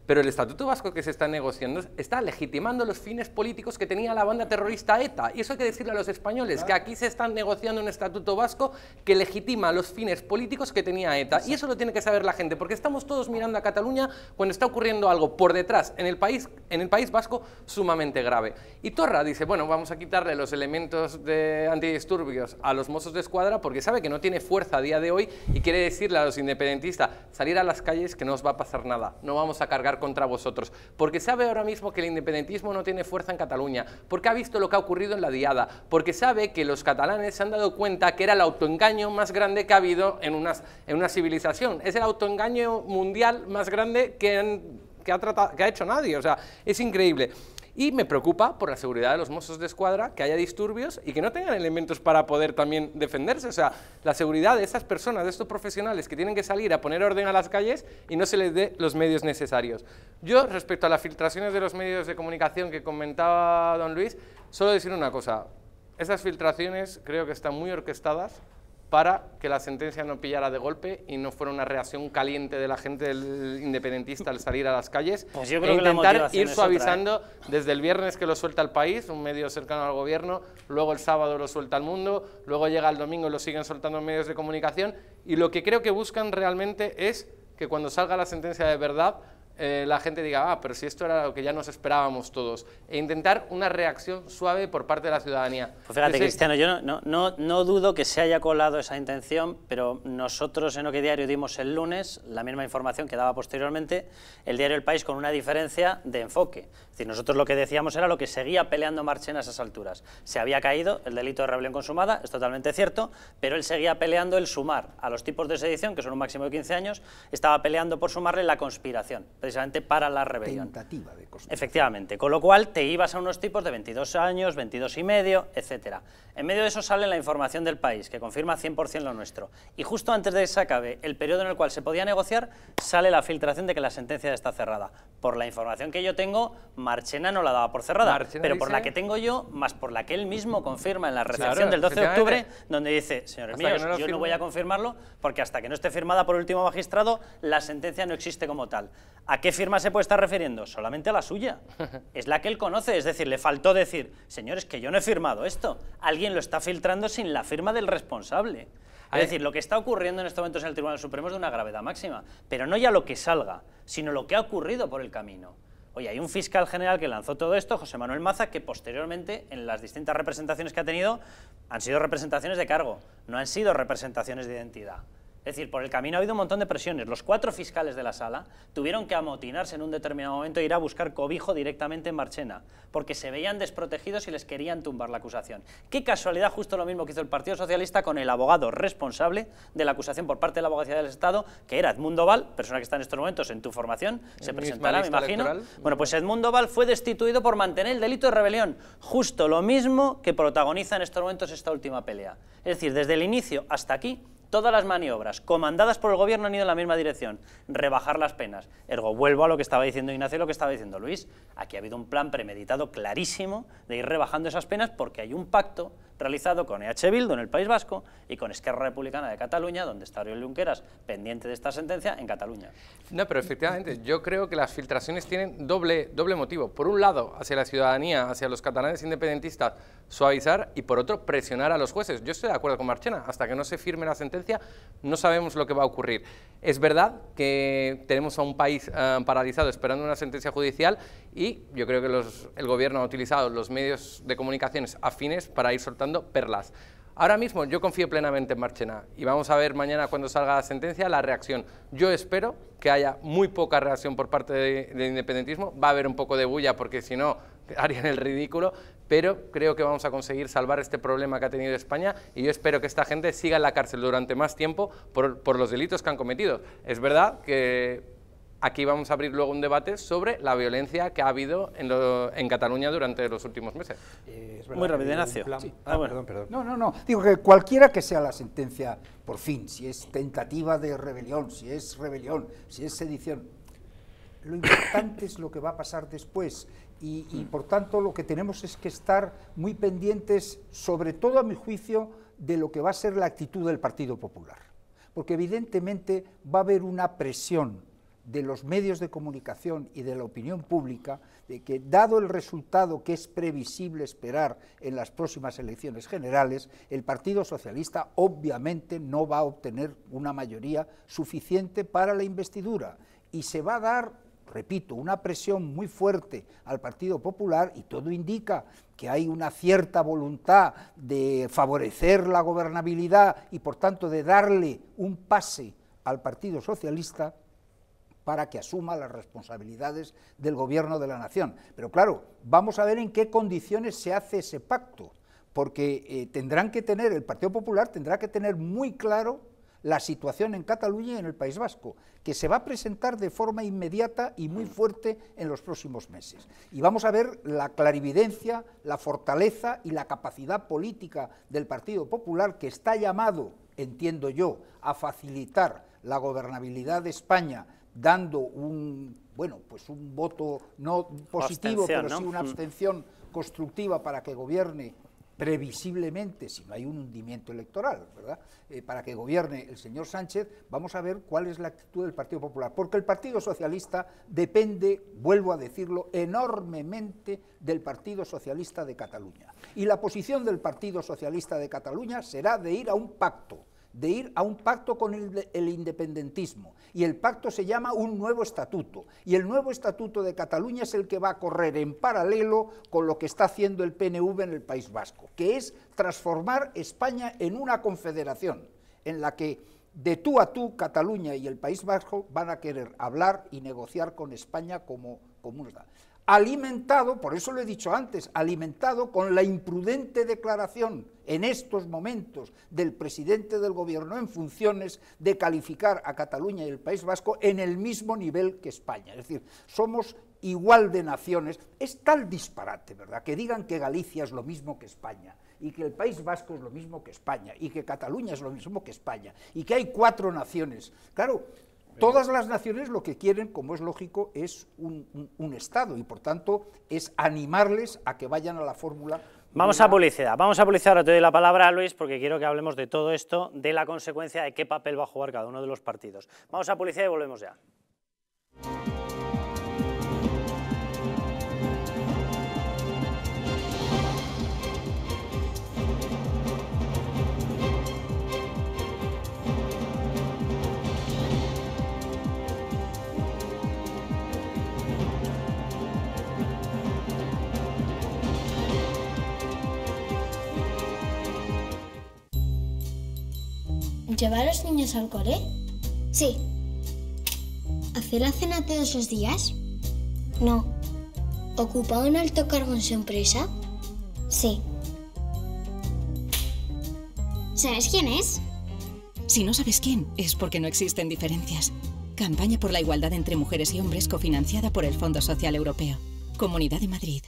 pero el Estatuto Vasco que se está negociando está legitimando los fines políticos que tenía la banda terrorista ETA. Y eso hay que decirle a los españoles, que aquí se está negociando un Estatuto Vasco que legitima los fines políticos que tenía ETA. Y eso lo tiene que saber la gente, porque estamos todos mirando a Cataluña cuando está ocurriendo algo por detrás en el país, en el país vasco sumamente grave. Y Torra dice, bueno, vamos a quitarle los elementos de antidisturbios a los mozos de escuadra porque sabe que no tiene fuerza a día de hoy y quiere decirle a los independentistas, salir a las calles que no os va a pasar nada, no vamos a cargar contra vosotros, porque sabe ahora mismo que el independentismo no tiene fuerza en Cataluña, porque ha visto lo que ha ocurrido en la Diada, porque sabe que los catalanes se han dado cuenta que era el autoengaño más grande que ha habido en una, en una civilización, es el autoengaño mundial más grande que, han- que ha tratado- que ha hecho nadie, o sea, es increíble. Y me preocupa por la seguridad de los mozos de escuadra, que haya disturbios y que no tengan elementos para poder también defenderse. O sea, la seguridad de esas personas, de estos profesionales que tienen que salir a poner orden a las calles y no se les dé los medios necesarios. Yo, respecto a las filtraciones de los medios de comunicación que comentaba don Luis, solo decir una cosa. Esas filtraciones creo que están muy orquestadas para que la sentencia no pillara de golpe y no fuera una reacción caliente de la gente del independentista al salir a las calles Pues yo e creo intentar ir otra, ¿eh? suavizando desde el viernes que lo suelta el país, un medio cercano al gobierno, luego el sábado lo suelta el mundo, luego llega el domingo y lo siguen soltando en medios de comunicación y lo que creo que buscan realmente es que cuando salga la sentencia de verdad eh, la gente diga, ah, pero si esto era lo que ya nos esperábamos todos, e intentar una reacción suave por parte de la ciudadanía. Pues fíjate, Ese- Cristiano, yo no, no, no, dudo que se haya colado esa intención, pero nosotros en OK Diario dimos el lunes la misma información que daba posteriormente el diario El País con una diferencia de enfoque. Es decir, nosotros lo que decíamos era lo que seguía peleando Marchena a esas alturas. Se había caído el delito de rebelión consumada, es totalmente cierto, pero él seguía peleando el sumar a los tipos de sedición, que son un máximo de 15 años, estaba peleando por sumarle la conspiración, precisamente para la rebelión. Tentativa de construcción. Efectivamente, con lo cual te ibas a unos tipos de 22 años, 22 y medio, etcétera. En medio de eso sale la información del país, que confirma 100% lo nuestro. Y justo antes de que se acabe el periodo en el cual se podía negociar, sale la filtración de que la sentencia está cerrada. Por la información que yo tengo, Marchena no la daba por cerrada, Marchena pero por la que tengo yo, más por la que él mismo confirma en la recepción Claro, del 12 de octubre, donde dice, señores Hasta míos, no yo no voy a confirmarlo porque hasta que no esté firmada por último magistrado, la sentencia no existe como tal. ¿A qué firma se puede estar refiriendo? Solamente a la suya. Es la que él conoce, es decir, le faltó decir, señores, que yo no he firmado esto. Alguien lo está filtrando sin la firma del responsable. Es Ahí- decir, lo que está ocurriendo en estos momentos en el Tribunal Supremo es de una gravedad máxima, pero no ya lo que salga, sino lo que ha ocurrido por el camino. Oye, hay un fiscal general que lanzó todo esto, José Manuel Maza, que posteriormente, en las distintas representaciones que ha tenido, han sido representaciones de cargo, no han sido representaciones de identidad. Es decir, por el camino ha habido un montón de presiones. Los cuatro fiscales de la sala tuvieron que amotinarse en un determinado momento e ir a buscar cobijo directamente en Marchena, porque se veían desprotegidos y les querían tumbar la acusación. Qué casualidad, justo lo mismo que hizo el Partido Socialista con el abogado responsable de la acusación por parte de la Abogacía del Estado, que era Edmundo Val, persona que está en estos momentos en tu formación, se presentará, me imagino. electoral. Bueno, pues Edmundo Val fue destituido por mantener el delito de rebelión, justo lo mismo que protagoniza en estos momentos esta última pelea. Es decir, desde el inicio hasta aquí, Todas las maniobras comandadas por el gobierno han ido en la misma dirección, rebajar las penas. Ergo, vuelvo a lo que estaba diciendo Ignacio y lo que estaba diciendo Luis. Aquí ha habido un plan premeditado clarísimo de ir rebajando esas penas porque hay un pacto realizado con EH Bildu en el País Vasco y con Esquerra Republicana de Cataluña, donde está Oriol Junqueras pendiente de esta sentencia, en Cataluña. No, pero efectivamente, yo creo que las filtraciones tienen doble, doble motivo. Por un lado, hacia la ciudadanía, hacia los catalanes independentistas, suavizar y por otro, presionar a los jueces. Yo estoy de acuerdo con Marchena, hasta que no se firme la sentencia no sabemos lo que va a ocurrir. Es verdad que tenemos a un país eh, paralizado esperando una sentencia judicial y yo creo que el gobierno ha utilizado los medios de comunicaciones afines para ir soltando perlas. Ahora mismo yo confío plenamente en Marchena y vamos a ver mañana cuando salga la sentencia la reacción. Yo espero que haya muy poca reacción por parte del independentismo, va a haber un poco de bulla porque si no harían el ridículo, pero creo que vamos a conseguir salvar este problema que ha tenido España y yo espero que esta gente siga en la cárcel durante más tiempo por, por los delitos que han cometido. Es verdad que aquí vamos a abrir luego un debate sobre la violencia que ha habido en, en Cataluña durante los últimos meses. Eh, Muy rápido, Ignacio. Ah, perdón, perdón. No, no, no. Digo que cualquiera que sea la sentencia, por fin, si es tentativa de rebelión, si es rebelión, si es sedición, lo importante es lo que va a pasar después. Y, y por tanto lo que tenemos es que estar muy pendientes, sobre todo a mi juicio, de lo que va a ser la actitud del Partido Popular. Porque evidentemente va a haber una presión de los medios de comunicación y de la opinión pública de que, dado el resultado que es previsible esperar en las próximas elecciones generales, el Partido Socialista obviamente no va a obtener una mayoría suficiente para la investidura y se va a dar, repito, una presión muy fuerte al Partido Popular y todo indica que hay una cierta voluntad de favorecer la gobernabilidad y por tanto de darle un pase al Partido Socialista para que asuma las responsabilidades del gobierno de la nación. Pero claro, vamos a ver en qué condiciones se hace ese pacto, porque eh, tendrán que tener, el Partido Popular tendrá que tener muy claro la situación en Cataluña y en el País Vasco, que se va a presentar de forma inmediata y muy fuerte en los próximos meses. Y vamos a ver la clarividencia, la fortaleza y la capacidad política del Partido Popular, que está llamado, entiendo yo, a facilitar la gobernabilidad de España dando un, bueno, pues un voto no positivo, pero sí una mm. abstención constructiva para que gobierne previsiblemente, si no hay un hundimiento electoral, ¿verdad? Eh, para que gobierne el señor Sánchez, vamos a ver cuál es la actitud del Partido Popular, porque el Partido Socialista depende, vuelvo a decirlo, enormemente del Partido Socialista de Cataluña. Y la posición del Partido Socialista de Cataluña será de ir a un pacto de ir a un pacto con el, independentismo. Y el pacto se llama un nuevo estatuto. Y el nuevo estatuto de Cataluña es el que va a correr en paralelo con lo que está haciendo el PNV en el País Vasco, que es transformar España en una confederación en la que de tú a tú Cataluña y el País Vasco van a querer hablar y negociar con España como, como alimentado, por eso lo he dicho antes, alimentado con la imprudente declaración en estos momentos del presidente del gobierno en funciones de calificar a Cataluña y el País Vasco en el mismo nivel que España. Es decir, somos igual de naciones. Es tal disparate, ¿verdad?, que digan que Galicia es lo mismo que España y que el País Vasco es lo mismo que España y que Cataluña es lo mismo que España y que hay cuatro naciones. Claro, Todas las naciones lo que quieren, como es lógico, es un, Estado y por tanto es animarles a que vayan a la fórmula. Vamos a publicidad, vamos a publicidad, ahora te doy la palabra a Luis porque quiero que hablemos de todo esto, de la consecuencia de qué papel va a jugar cada uno de los partidos. Vamos a publicidad y volvemos ya. ¿Llevar a los niños al cole? Sí. ¿Hacer la cena todos los días? No. ¿Ocupa un alto cargo en su empresa? Sí. ¿Sabes quién es? Si no sabes quién, es porque no existen diferencias. Campaña por la igualdad entre mujeres y hombres cofinanciada por el Fondo Social Europeo. Comunidad de Madrid.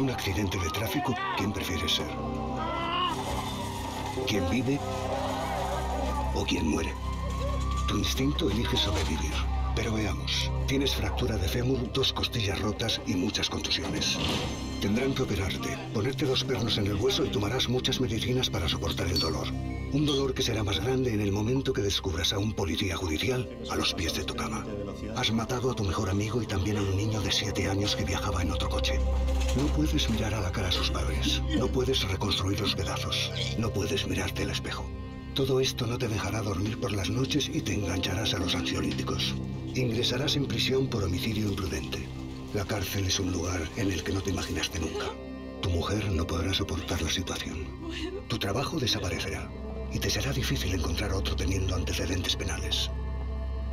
Un accidente de tráfico, ¿quién prefieres ser? ¿Quién vive o quién muere? Tu instinto elige sobrevivir. Pero veamos, tienes fractura de fémur, dos costillas rotas y muchas contusiones. Tendrán que operarte, ponerte dos pernos en el hueso y tomarás muchas medicinas para soportar el dolor. Un dolor que será más grande en el momento que descubras a un policía judicial a los pies de tu cama. Has matado a tu mejor amigo y también a un niño de siete años que viajaba en otro coche. No puedes mirar a la cara a sus padres. No puedes reconstruir los pedazos. No puedes mirarte al espejo. Todo esto no te dejará dormir por las noches y te engancharás a los ansiolíticos. Ingresarás en prisión por homicidio imprudente. La cárcel es un lugar en el que no te imaginaste nunca. Tu mujer no podrá soportar la situación. Tu trabajo desaparecerá y te será difícil encontrar otro teniendo antecedentes penales.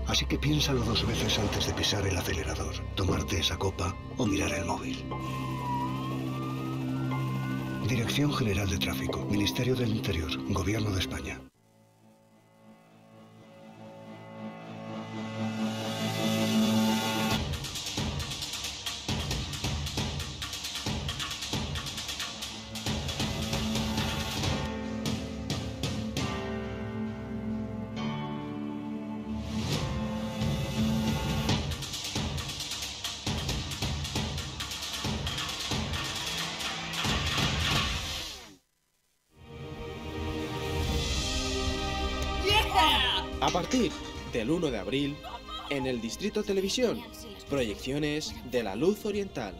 Así que piénsalo dos veces antes de pisar el acelerador, tomarte esa copa o mirar el móvil. Dirección General de Tráfico, Ministerio del Interior, Gobierno de España. Del 1 de abril, en el Distrito Televisión, proyecciones de la Luz Oriental.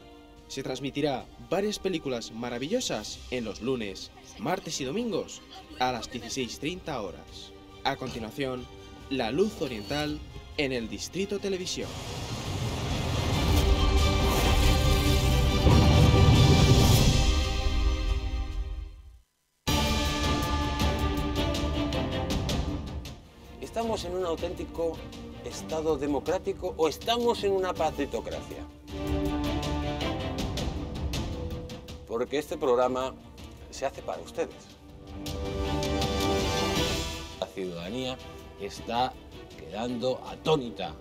Se transmitirá varias películas maravillosas en los lunes, martes y domingos a las 16.30 horas. A continuación, La Luz Oriental en el Distrito Televisión. ¿Estamos en un auténtico Estado democrático o estamos en una patritocracia? Porque este programa se hace para ustedes. La ciudadanía está quedando atónita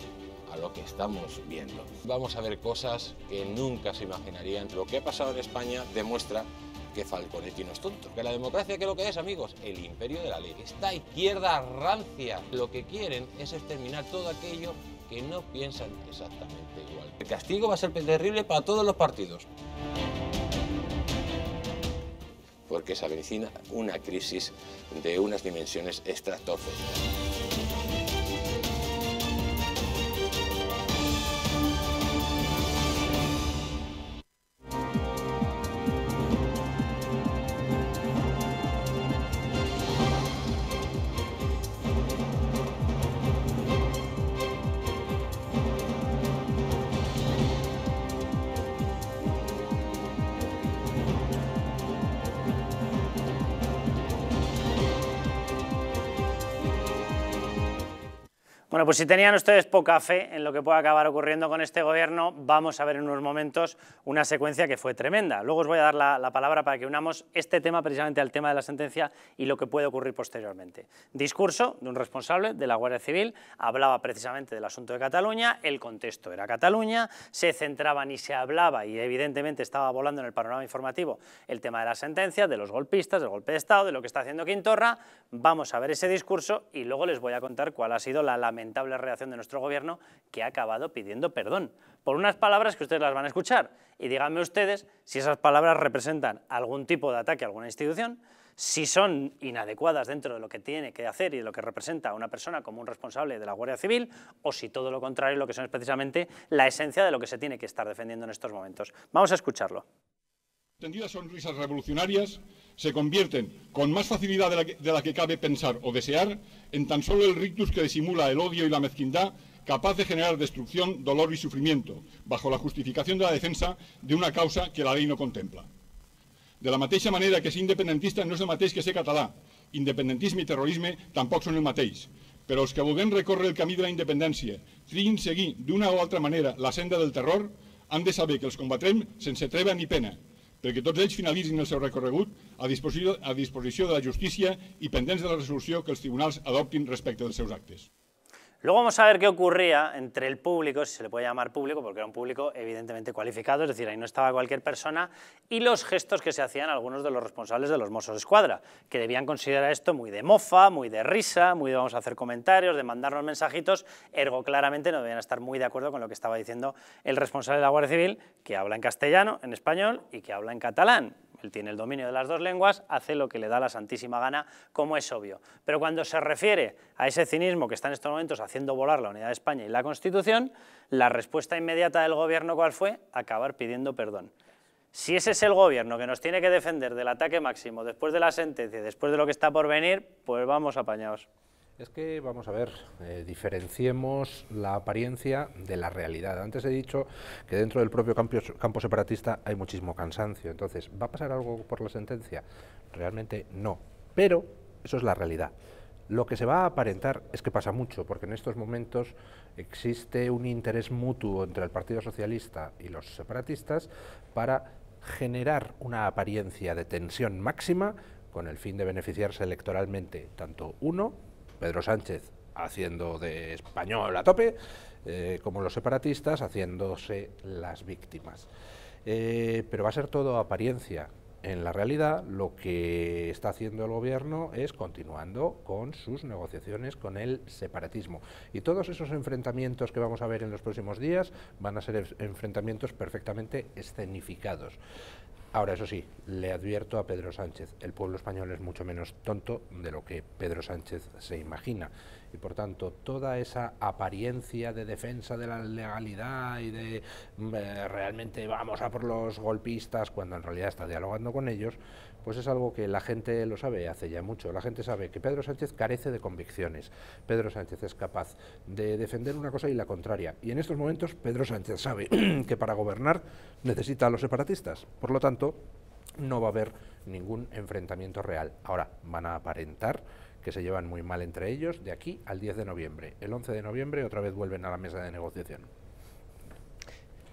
a lo que estamos viendo. Vamos a ver cosas que nunca se imaginarían. Lo que ha pasado en España demuestra que Falconetti no es tonto. Que la democracia, ¿qué es lo que es, amigos? El imperio de la ley. Esta izquierda rancia lo que quieren es exterminar todo aquello que no piensan exactamente igual. El castigo va a ser terrible para todos los partidos. Porque se avecina una crisis de unas dimensiones estratosféricas. Pues si tenían ustedes poca fe en lo que pueda acabar ocurriendo con este gobierno, vamos a ver en unos momentos una secuencia que fue tremenda. Luego os voy a dar la, la, palabra para que unamos este tema precisamente al tema de la sentencia y lo que puede ocurrir posteriormente. Discurso de un responsable de la Guardia Civil, hablaba precisamente del asunto de Cataluña, el contexto era Cataluña, se centraban y se hablaba y evidentemente estaba volando en el panorama informativo el tema de la sentencia, de los golpistas, del golpe de Estado, de lo que está haciendo Quintorra. Vamos a ver ese discurso y luego les voy a contar cuál ha sido la lamentable reacción de nuestro gobierno que ha acabado pidiendo perdón por unas palabras que ustedes las van a escuchar y díganme ustedes si esas palabras representan algún tipo de ataque a alguna institución, si son inadecuadas dentro de lo que tiene que hacer y de lo que representa a una persona como un responsable de la Guardia Civil, o si todo lo contrario, lo que son es precisamente la esencia de lo que se tiene que estar defendiendo en estos momentos. Vamos a escucharlo. Tendidas sonrisas revolucionarias se convierten con más facilidad de la, que, de cabe pensar o desear en tan solo el rictus que disimula el odio y la mezquindad capaz de generar destrucción, dolor y sufrimiento, bajo la justificación de la defensa de una causa que la ley no contempla. De la mateixa manera que ser independentista no és el mateix que ser català. Independentisme i terrorisme tampoc són el mateix. Però els que vulguem recórrer el camí de la independència, triguin seguir d'una o altra manera la senda del terror, han de saber que els combatrem sense treva ni pena, perquè tots ells finalitzin el seu recorregut a disposició, a disposició de la justícia i pendents de la resolució que els tribunals adoptin respecte dels seus actes. Luego vamos a ver qué ocurría entre el público, si se le puede llamar público, porque era un público evidentemente cualificado, es decir, ahí no estaba cualquier persona, y los gestos que se hacían algunos de los responsables de los Mossos de Escuadra, que debían considerar esto muy de mofa, muy de risa, muy de vamos a hacer comentarios, de mandarnos mensajitos, ergo claramente no debían estar muy de acuerdo con lo que estaba diciendo el responsable de la Guardia Civil, que habla en castellano, en español y que habla en catalán él tiene el dominio de las dos lenguas, hace lo que le da la santísima gana, como es obvio. Pero cuando se refiere a ese cinismo que está en estos momentos haciendo volar la unidad de España y la Constitución, la respuesta inmediata del gobierno, ¿cuál fue? Acabar pidiendo perdón. Si ese es el gobierno que nos tiene que defender del ataque máximo después de la sentencia, después de lo que está por venir, pues vamos apañados. Es que, vamos a ver, eh, diferenciemos la apariencia de la realidad. Antes he dicho que dentro del propio campo, campo, separatista hay muchísimo cansancio. Entonces, ¿va a pasar algo por la sentencia? Realmente no. Pero eso es la realidad. Lo que se va a aparentar es que pasa mucho, porque en estos momentos existe un interés mutuo entre el Partido Socialista y los separatistas para generar una apariencia de tensión máxima con el fin de beneficiarse electoralmente tanto uno Pedro Sánchez haciendo de español a tope, eh, como los separatistas haciéndose las víctimas. Eh, pero va a ser todo apariencia. En la realidad, lo que está haciendo el gobierno es continuando con sus negociaciones con el separatismo. Y todos esos enfrentamientos que vamos a ver en los próximos días van a ser enfrentamientos perfectamente escenificados. Ahora, eso sí, le advierto a Pedro Sánchez, el pueblo español es mucho menos tonto de lo que Pedro Sánchez se imagina. Y por tanto, toda esa apariencia de defensa de la legalidad y de mm, eh, realmente vamos a por los golpistas, cuando en realidad está dialogando con ellos, pues es algo que la gente lo sabe hace ya mucho. La gente sabe que Pedro Sánchez carece de convicciones. Pedro Sánchez es capaz de defender una cosa y la contraria. Y en estos momentos Pedro Sánchez sabe que para gobernar necesita a los separatistas. Por lo tanto, no va a haber ningún enfrentamiento real. Ahora, van a aparentar que se llevan muy mal entre ellos de aquí al 10 de noviembre. El 11 de noviembre otra vez vuelven a la mesa de negociación.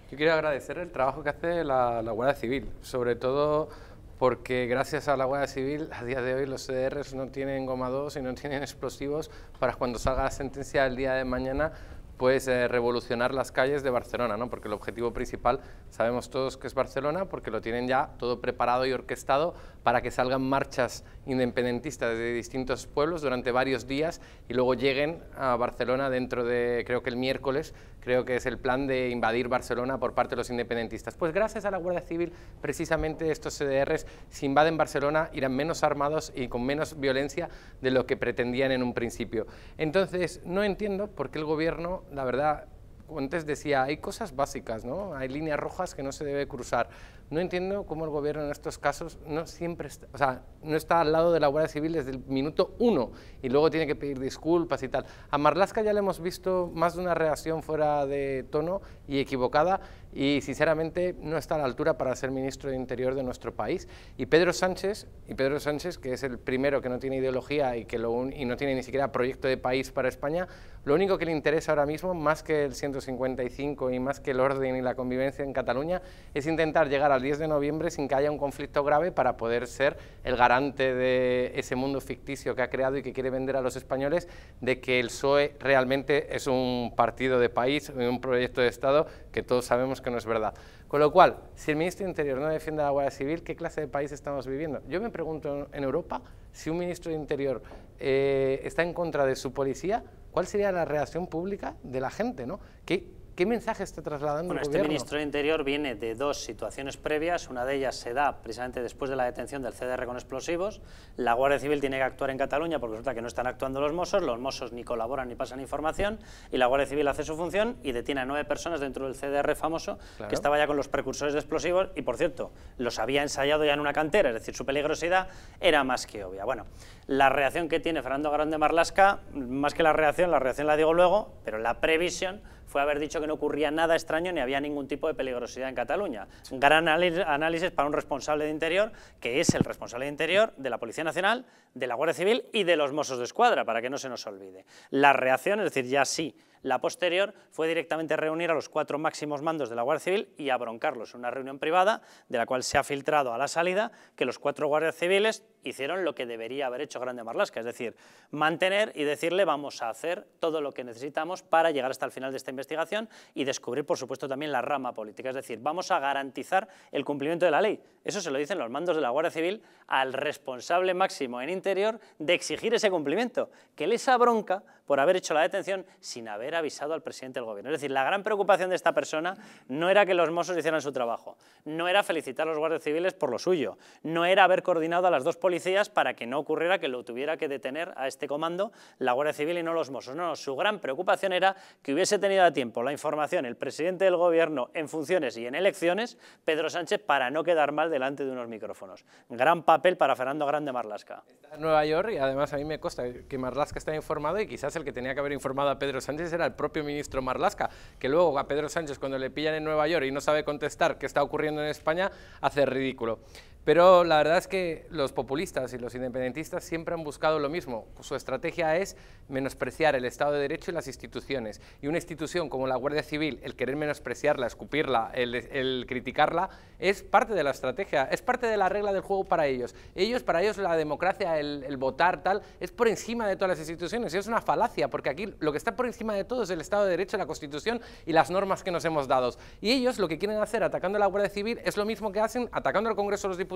Yo quiero agradecer el trabajo que hace la, la Guardia Civil, sobre todo porque gracias a la Guardia Civil a día de hoy los CDRs no tienen goma 2 y no tienen explosivos para cuando salga la sentencia el día de mañana pues revolucionar las calles de Barcelona, ¿no? porque el objetivo principal sabemos todos que es Barcelona, porque lo tienen ya todo preparado y orquestado para que salgan marchas independentistas de distintos pueblos durante varios días y luego lleguen a Barcelona dentro de, creo que el miércoles, creo que es el plan de invadir Barcelona por parte de los independentistas. Pues gracias a la Guardia Civil, precisamente estos CDRs, si invaden Barcelona, irán menos armados y con menos violencia de lo que pretendían en un principio. Entonces, no entiendo por qué el gobierno la verdad, antes decía, hay cosas básicas, ¿no? Hay líneas rojas que no se debe cruzar. No entiendo cómo el gobierno en estos casos no siempre está, o sea, no está al lado de la Guardia Civil desde el minuto uno y luego tiene que pedir disculpas y tal. A Marlaska ya le hemos visto más de una reacción fuera de tono y equivocada y sinceramente no está a la altura para ser ministro de Interior de nuestro país. Y Pedro Sánchez, y Pedro Sánchez que es el primero que no tiene ideología y, que lo, y no tiene ni siquiera proyecto de país para España, lo único que le interesa ahora mismo, más que el 155 y más que el orden y la convivencia en Cataluña, es intentar llegar al 10 de noviembre sin que haya un conflicto grave para poder ser el garante de ese mundo ficticio que ha creado y que quiere vender a los españoles de que el PSOE realmente es un partido de país, un proyecto de Estado que todos sabemos que no es verdad. Con lo cual, si el ministro de Interior no defiende la Guardia Civil, ¿qué clase de país estamos viviendo? Yo me pregunto en Europa, si un ministro de Interior eh, está en contra de su policía, ¿cuál sería la reacción pública de la gente? ¿no? ¿Qué, ¿Qué mensaje está trasladando bueno, el este ministro de Interior viene de dos situaciones previas. Una de ellas se da precisamente después de la detención del CDR con explosivos. La Guardia Civil tiene que actuar en Cataluña porque resulta que no están actuando los Mossos, los Mossos ni colaboran ni pasan información y la Guardia Civil hace su función y detiene a nueve personas dentro del CDR famoso que estaba ya con los precursores de explosivos y, por cierto, los había ensayado ya en una cantera, es decir, su peligrosidad era más que obvia. Bueno, la reacción que tiene Fernando Grande Marlasca, más que la reacción, la reacción la digo luego, pero la previsión fue haber dicho que no ocurría nada extraño ni había ningún tipo de peligrosidad en Cataluña. Un gran análisis para un responsable de Interior, que es el responsable de Interior de la Policía Nacional, de la Guardia Civil y de los Mossos de Escuadra, para que no se nos olvide. La reacción, es decir, ya sí, La posterior fue directamente reunir a los cuatro máximos mandos de la Guardia Civil y abroncarlos en una reunión privada, de la cual se ha filtrado a la salida que los cuatro guardias civiles hicieron lo que debería haber hecho Grande Marlasca, es decir, mantener y decirle vamos a hacer todo lo que necesitamos para llegar hasta el final de esta investigación y descubrir, por supuesto, también la rama política, es decir, vamos a garantizar el cumplimiento de la ley. Eso se lo dicen los mandos de la Guardia Civil al responsable máximo en Interior de exigir ese cumplimiento, que les abronca por haber hecho la detención sin haber avisado al presidente del gobierno. Es decir, la gran preocupación de esta persona no era que los mozos hicieran su trabajo, no era felicitar a los guardias civiles por lo suyo, no era haber coordinado a las dos policías para que no ocurriera que lo tuviera que detener a este comando la Guardia Civil y no los mozos. No, no, su gran preocupación era que hubiese tenido a tiempo la información el presidente del gobierno en funciones y en elecciones, Pedro Sánchez, para no quedar mal delante de unos micrófonos. Gran papel para Fernando Grande Marlasca. Está en Nueva York y además a mí me consta que Marlasca está informado y quizás el que tenía que haber informado a Pedro Sánchez era el propio ministro Marlasca, que luego a Pedro Sánchez cuando le pillan en Nueva York y no sabe contestar qué está ocurriendo en España, hace ridículo. Pero la verdad es que los populistas y los independentistas siempre han buscado lo mismo. Su estrategia es menospreciar el Estado de Derecho y las instituciones. Y una institución como la Guardia Civil, el querer menospreciarla, escupirla, el, criticarla, es parte de la estrategia, es parte de la regla del juego para ellos. Ellos, para ellos, la democracia, el, el votar, tal, es por encima de todas las instituciones. Y es una falacia, porque aquí lo que está por encima de todo es el Estado de Derecho, la Constitución y las normas que nos hemos dado. Y ellos lo que quieren hacer atacando a la Guardia Civil es lo mismo que hacen atacando al Congreso de los Diputados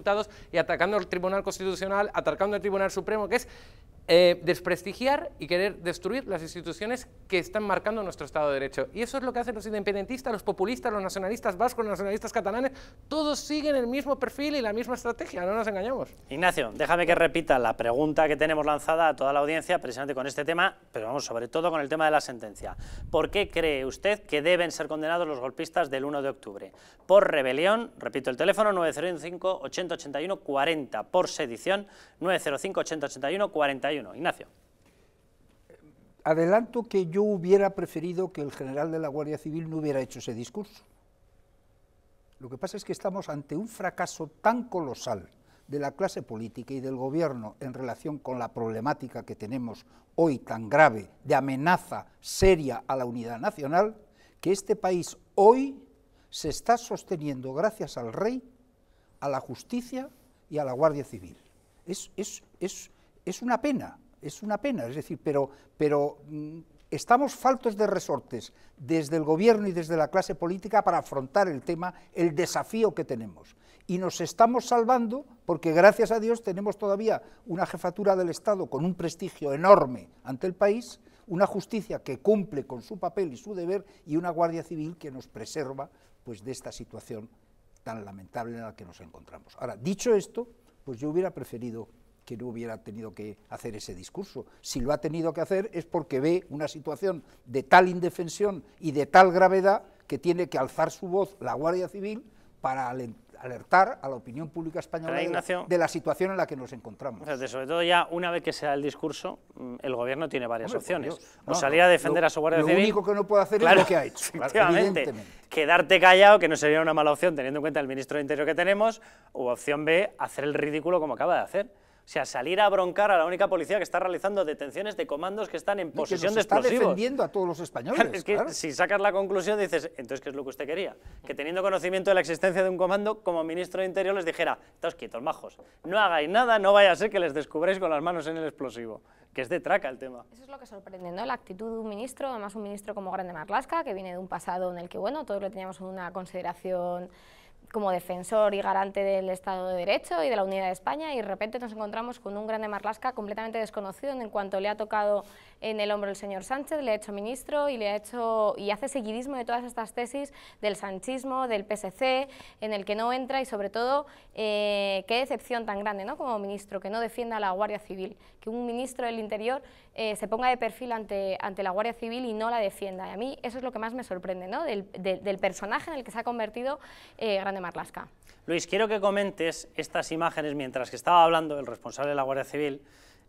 y atacando al Tribunal Constitucional, atacando al Tribunal Supremo, que es eh, desprestigiar y querer destruir las instituciones que están marcando nuestro Estado de Derecho. Y eso es lo que hacen los independentistas, los populistas, los nacionalistas vascos, los nacionalistas catalanes, todos siguen el mismo perfil y la misma estrategia, no nos engañamos. Ignacio, déjame que repita la pregunta que tenemos lanzada a toda la audiencia precisamente con este tema, pero vamos, sobre todo con el tema de la sentencia. ¿Por qué cree usted que deben ser condenados los golpistas del 1 de octubre? Por rebelión, repito el teléfono, 905 8081 40, por sedición, 905 8081 41. Ignacio. Adelanto que yo hubiera preferido que el general de la Guardia Civil no hubiera hecho ese discurso. Lo que pasa es que estamos ante un fracaso tan colosal de la clase política y del gobierno en relación con la problemática que tenemos hoy tan grave de amenaza seria a la unidad nacional, que este país hoy se está sosteniendo gracias al rey, a la justicia y a la Guardia Civil. Es, es, es es una pena, es una pena, es decir, pero, pero mm, estamos faltos de resortes desde el gobierno y desde la clase política para afrontar el tema, el desafío que tenemos. Y nos estamos salvando porque gracias a Dios tenemos todavía una jefatura del Estado con un prestigio enorme ante el país, una justicia que cumple con su papel y su deber y una Guardia Civil que nos preserva pues, de esta situación tan lamentable en la que nos encontramos. Ahora, dicho esto, pues yo hubiera preferido que no hubiera tenido que hacer ese discurso. Si lo ha tenido que hacer es porque ve una situación de tal indefensión y de tal gravedad que tiene que alzar su voz la Guardia Civil para alertar a la opinión pública española de, la situación en la que nos encontramos. sobre todo ya una vez que sea el discurso, mm, el gobierno tiene varias opciones. o salir a defender a su Guardia Civil... Lo único que no puede hacer es lo que ha hecho, efectivamente. Quedarte callado, que no sería una mala opción teniendo en cuenta el ministro de Interior que tenemos, o opción B, hacer el ridículo como acaba de hacer. O sea, salir a broncar a la única policía que está realizando detenciones de comandos que están en posesión de explosivos. está defendiendo a todos los españoles. es que si sacas la conclusión dices, entonces, ¿qué es lo que usted quería? Que teniendo conocimiento de la existencia de un comando, como ministro de Interior les dijera, estáos quietos, majos, no hagáis nada, no vaya a ser que les descubráis con las manos en el explosivo. Que es de traca el tema. Eso es lo que sorprende, ¿no? La actitud de un ministro, además un ministro como Grande Marlasca, que viene de un pasado en el que, bueno, todos le teníamos una consideración como defensor y garante del Estado de Derecho y de la unidad de España y de repente nos encontramos con un grande Marlasca completamente desconocido en cuanto le ha tocado en el hombro el señor Sánchez, le ha hecho ministro y le ha hecho y hace seguidismo de todas estas tesis del sanchismo, del PSC, en el que no entra y sobre todo eh, qué decepción tan grande ¿no? como ministro que no defienda a la Guardia Civil, que un ministro del Interior eh, se ponga de perfil ante, ante la Guardia Civil y no la defienda. Y a mí eso es lo que más me sorprende, ¿no? del, personaje en el que se ha convertido eh, Grande Marlasca. Luis, quiero que comentes estas imágenes mientras que estaba hablando el responsable de la Guardia Civil,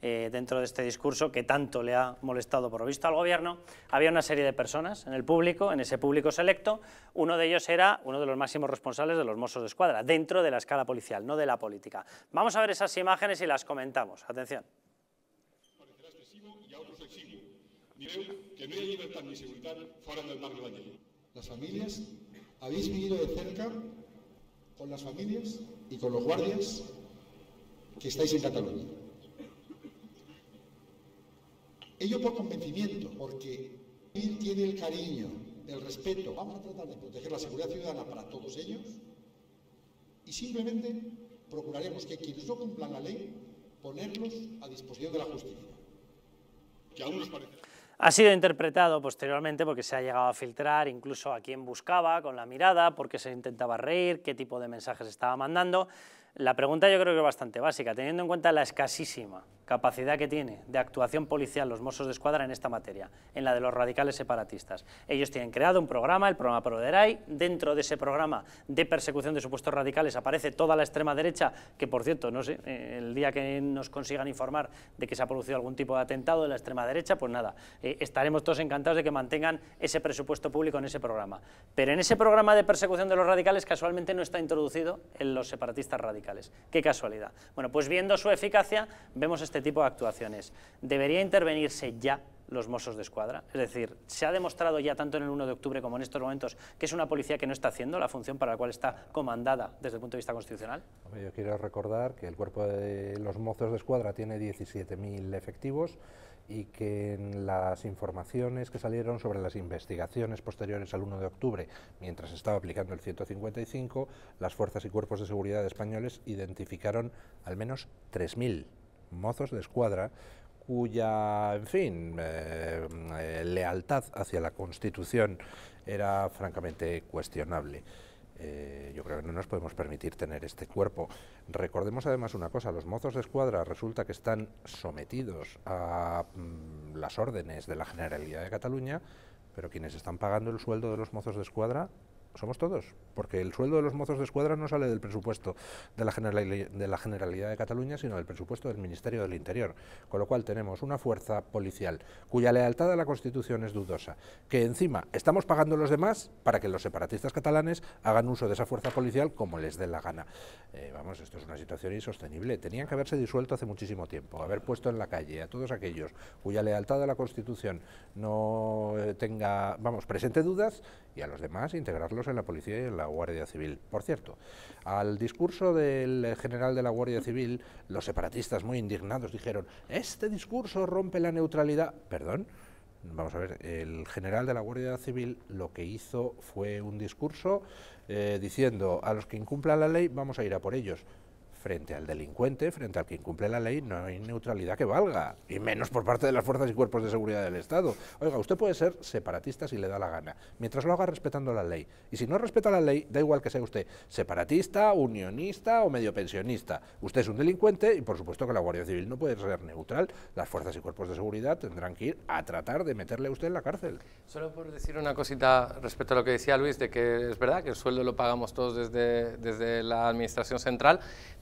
eh, dentro de este discurso que tanto le ha molestado por lo visto al gobierno, había una serie de personas en el público, en ese público selecto, uno de ellos era uno de los máximos responsables de los Mossos de Escuadra, dentro de la escala policial, no de la política. Vamos a ver esas imágenes y las comentamos. Atención. que no hay libertad ni seguridad fuera del barrio de. Las familias, habéis vivido de cerca con las familias y con los guardias que estáis en Cataluña. Ello por convencimiento, porque él tiene el cariño, el respeto. Vamos a tratar de proteger la seguridad ciudadana para todos ellos y simplemente procuraremos que quienes no cumplan la ley, ponerlos a disposición de la justicia. Que aún nos parece. Ha sido interpretado posteriormente porque se ha llegado a filtrar incluso a quién buscaba con la mirada, por qué se intentaba reír, qué tipo de mensajes estaba mandando. La pregunta yo creo que es bastante básica, teniendo en cuenta la escasísima capacidad que tiene de actuación policial los Mossos de Escuadra en esta materia, en la de los radicales separatistas. Ellos tienen creado un programa, el programa Proderay, dentro de ese programa de persecución de supuestos radicales aparece toda la extrema derecha, que por cierto, no sé, eh, el día que nos consigan informar de que se ha producido algún tipo de atentado de la extrema derecha, pues nada, eh, estaremos todos encantados de que mantengan ese presupuesto público en ese programa. Pero en ese programa de persecución de los radicales casualmente no está introducido en los separatistas radicales. Qué casualidad. Bueno, pues viendo su eficacia, vemos este tipo de actuaciones. ¿Debería intervenirse ya los Mossos de Escuadra? Es decir, ¿se ha demostrado ya tanto en el 1 de octubre como en estos momentos que es una policía que no está haciendo la función para la cual está comandada desde el punto de vista constitucional? Yo quiero recordar que el cuerpo de los Mossos de Escuadra tiene 17.000 efectivos y que en las informaciones que salieron sobre las investigaciones posteriores al 1 de octubre, mientras estaba aplicando el 155, las fuerzas y cuerpos de seguridad españoles identificaron al menos 3.000 mozos de escuadra cuya, en fin, eh, eh, lealtad hacia la Constitución era francamente cuestionable. Eh, yo creo que no nos podemos permitir tener este cuerpo. Recordemos además una cosa, los mozos de escuadra resulta que están sometidos a mm, las órdenes de la Generalidad de Cataluña, pero quienes están pagando el sueldo de los mozos de escuadra somos todos, porque el sueldo de los mozos de escuadra no sale del presupuesto de la, Generalidad de Cataluña, sino del presupuesto del Ministerio del Interior. Con lo cual tenemos una fuerza policial cuya lealtad a la Constitución es dudosa, que encima estamos pagando los demás para que los separatistas catalanes hagan uso de esa fuerza policial como les dé la gana. Eh, vamos, esto es una situación insostenible. Tenían que haberse disuelto hace muchísimo tiempo, haber puesto en la calle a todos aquellos cuya lealtad a la Constitución no eh, tenga, vamos, presente dudas y a los demás integrarlos en la policía y en la Guardia Civil. Por cierto, al discurso del general de la Guardia Civil, los separatistas muy indignados dijeron, este discurso rompe la neutralidad. Perdón, vamos a ver, el general de la Guardia Civil lo que hizo fue un discurso eh, diciendo a los que incumplan la ley vamos a ir a por ellos frente al delincuente, frente al que incumple la ley, no hay neutralidad que valga, y menos por parte de las fuerzas y cuerpos de seguridad del Estado. Oiga, usted puede ser separatista si le da la gana, mientras lo haga respetando la ley. Y si no respeta la ley, da igual que sea usted separatista, unionista o medio pensionista. Usted es un delincuente y por supuesto que la Guardia Civil no puede ser neutral. Las fuerzas y cuerpos de seguridad tendrán que ir a tratar de meterle a usted en la cárcel. Solo por decir una cosita respecto a lo que decía Luis, de que es verdad que el sueldo lo pagamos todos desde, desde la Administración Central,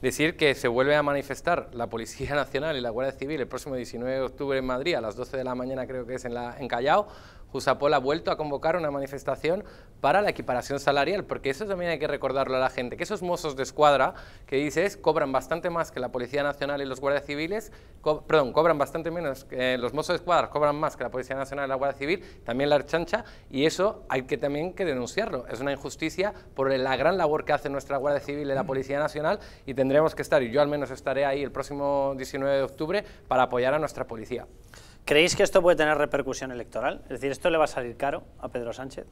decir que se vuelve a manifestar la Policía Nacional y la Guardia Civil el próximo 19 de octubre en Madrid a las 12 de la mañana, creo que es en, la, en Callao, Jusapol ha vuelto a convocar una manifestación para la equiparación salarial, porque eso también hay que recordarlo a la gente, que esos mozos de escuadra que dices cobran bastante más que la Policía Nacional y los guardias civiles, perdón, cobran bastante menos, que los mozos de escuadra cobran más que la Policía Nacional y la Guardia Civil, también la Archancha, y eso hay que también que denunciarlo. Es una injusticia por la gran labor que hace nuestra Guardia Civil y la Policía Nacional y tendremos que estar, y yo al menos estaré ahí el próximo 19 de octubre para apoyar a nuestra policía. ¿Creéis que esto puede tener repercusión electoral? Es decir, ¿esto le va a salir caro a Pedro Sánchez?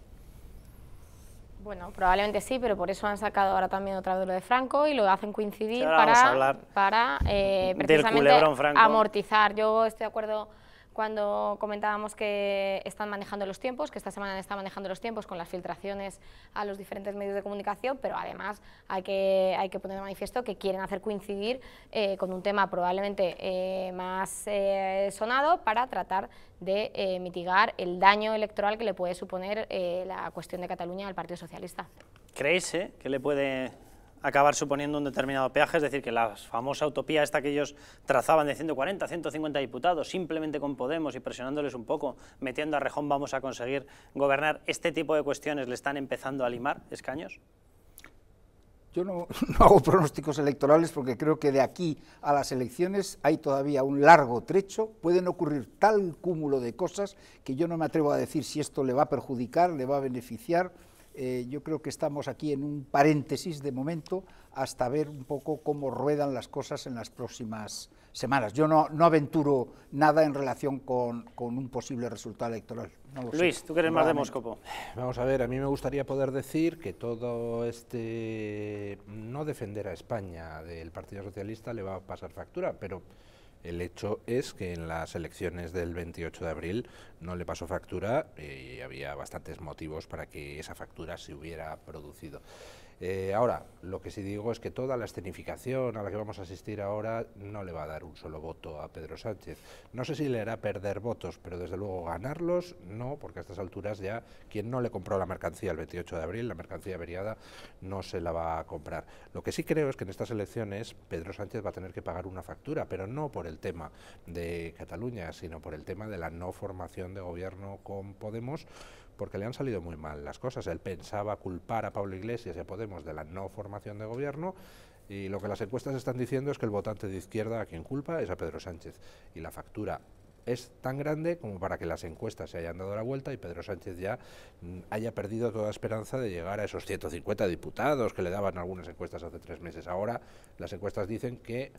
Bueno, probablemente sí, pero por eso han sacado ahora también otra vez lo de Franco y lo hacen coincidir para, para eh, precisamente amortizar. Yo estoy de acuerdo cuando comentábamos que están manejando los tiempos, que esta semana están manejando los tiempos con las filtraciones a los diferentes medios de comunicación, pero además hay que, hay que poner de manifiesto que quieren hacer coincidir eh, con un tema probablemente eh, más eh, sonado para tratar de mitigar el daño electoral que le puede suponer la cuestión de Cataluña al Partido Socialista. ¿Creéis que le puede acabar suponiendo un determinado peaje, es decir, que la famosa utopía esta que ellos trazaban de 140, 150 diputados, simplemente con Podemos y presionándoles un poco, metiendo a Rejón vamos a conseguir gobernar, este tipo de cuestiones le están empezando a limar escaños? Yo no, hago pronósticos electorales porque creo que de aquí a las elecciones hay todavía un largo trecho, pueden ocurrir tal cúmulo de cosas que yo no me atrevo a decir si esto le va a perjudicar, le va a beneficiar. Eh, yo creo que estamos aquí en un paréntesis de momento hasta ver un poco cómo ruedan las cosas en las próximas semanas. Yo no, no aventuro nada en relación con, con un posible resultado electoral. Luis, tú que eres más de Moscopo. Vamos a ver, a mí me gustaría poder decir que todo este no defender a España del Partido Socialista le va a pasar factura, pero el hecho es que en las elecciones del 28 de abril no le pasó factura y había bastantes motivos para que esa factura se hubiera producido. Eh, ahora, lo que sí digo es que toda la escenificación a la que vamos a asistir ahora no le va a dar un solo voto a Pedro Sánchez. No sé si le hará perder votos, pero desde luego ganarlos no, porque a estas alturas ya quien no le compró la mercancía el 28 de abril, la mercancía averiada, no se la va a comprar. Lo que sí creo es que en estas elecciones Pedro Sánchez va a tener que pagar una factura, pero no por el tema de Cataluña, sino por el tema de la no formación de gobierno con Podemos, porque le han salido muy mal las cosas. Él pensaba culpar a Pablo Iglesias y a Podemos de la no formación de gobierno y lo que las encuestas están diciendo es que el votante de izquierda a quien culpa es a Pedro Sánchez y la factura es tan grande como para que las encuestas se hayan dado la vuelta y Pedro Sánchez ya mm, haya perdido toda esperanza de llegar a esos 150 diputados que le daban algunas encuestas hace tres meses. Ahora las encuestas dicen que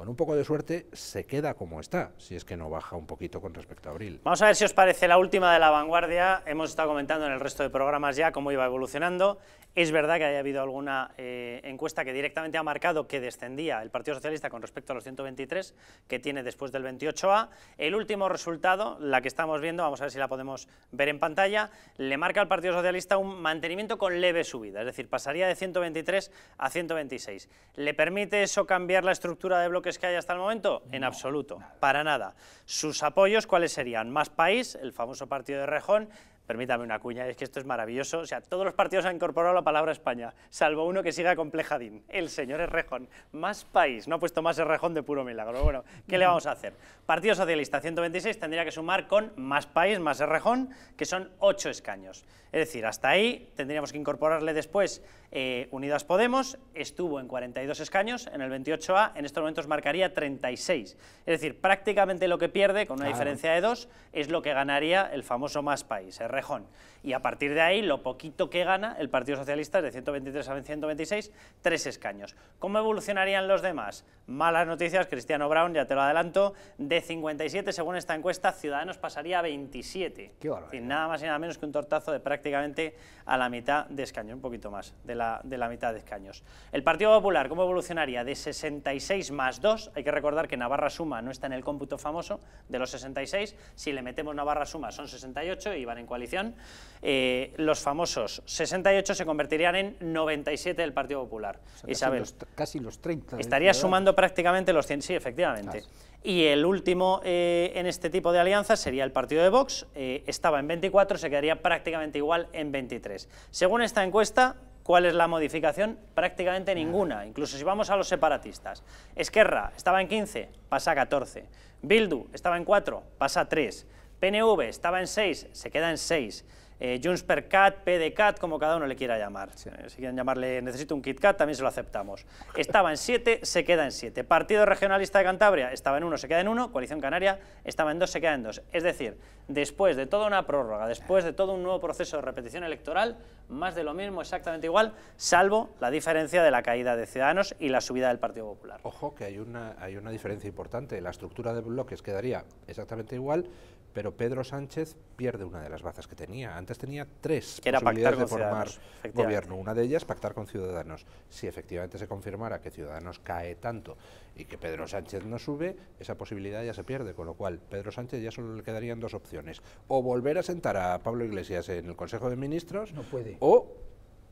con un poco de suerte se queda como está, si es que no baja un poquito con respecto a abril. Vamos a ver si os parece la última de la vanguardia. Hemos estado comentando en el resto de programas ya cómo iba evolucionando. Es verdad que haya habido alguna eh, encuesta que directamente ha marcado que descendía el Partido Socialista con respecto a los 123 que tiene después del 28A. El último resultado, la que estamos viendo, vamos a ver si la podemos ver en pantalla, le marca al Partido Socialista un mantenimiento con leve subida, es decir, pasaría de 123 a 126. ¿Le permite eso cambiar la estructura de bloques que hay hasta el momento? En absoluto, para nada. Sus apoyos, ¿cuáles serían? Más País, el famoso partido de Rejón, permítame una cuña, es que esto es maravilloso, o sea, todos los partidos han incorporado la palabra España, salvo uno que siga complejadín, el señor Errejón, más país, no ha puesto más Errejón de puro milagro, bueno, ¿qué le vamos a hacer? Partido Socialista 126 tendría que sumar con más país, más Errejón, que son 8 escaños, es decir, hasta ahí tendríamos que incorporarle después eh, Unidas Podemos, estuvo en 42 escaños, en el 28A, en estos momentos marcaría 36, es decir, prácticamente lo que pierde, con una diferencia de 2, es lo que ganaría el famoso más país, Errejón Torrejón y a partir de ahí, lo poquito que gana el Partido Socialista es de 123 a 126, tres escaños. ¿Cómo evolucionarían los demás? Malas noticias, Cristiano Brown, ya te lo adelanto, de 57 según esta encuesta, Ciudadanos pasaría a 27. Qué nada más y nada menos que un tortazo de prácticamente a la mitad de escaños, un poquito más de la, de la mitad de escaños. El Partido Popular, ¿cómo evolucionaría? De 66 más 2, hay que recordar que Navarra Suma no está en el cómputo famoso de los 66, si le metemos Navarra Suma son 68 y van en coalición eh, los famosos 68 se convertirían en 97 del Partido Popular. Isabel. Casi los, 30. Estaría sumando prácticamente los 100, sí, efectivamente. Y el último eh, en este tipo de alianzas sería el partido de Vox, eh, estaba en 24, se quedaría prácticamente igual en 23. Según esta encuesta, ¿cuál es la modificación? Prácticamente ninguna, incluso si vamos a los separatistas. Esquerra estaba en 15, pasa a 14. Bildu estaba en 4, pasa a 3. PNV estaba en 6, se queda en 6. Eh, Junts per Cat, PDCAT, como cada uno le quiera llamar. Eh, si quieren llamarle necesito un KitKat, también se lo aceptamos. Estaba en 7, se queda en 7. Partido Regionalista de Cantabria estaba en 1, se queda en 1. Coalición Canaria estaba en 2, se queda en 2. Es decir, después de toda una prórroga, después de todo un nuevo proceso de repetición electoral, más de lo mismo, exactamente igual, salvo la diferencia de la caída de Ciudadanos y la subida del Partido Popular. Ojo que hay una, hay una diferencia importante. La estructura de bloques quedaría exactamente igual, pero Pedro Sánchez pierde una de las bazas que tenía. Antes tenía tres posibilidades de formar gobierno. Una de ellas, pactar con Ciudadanos. Si efectivamente se confirmara que Ciudadanos cae tanto y que Pedro Sánchez no sube, esa posibilidad ya se pierde, con lo cual Pedro Sánchez ya solo le quedarían dos opciones. O volver a sentar a Pablo Iglesias en el Consejo de Ministros, no puede. o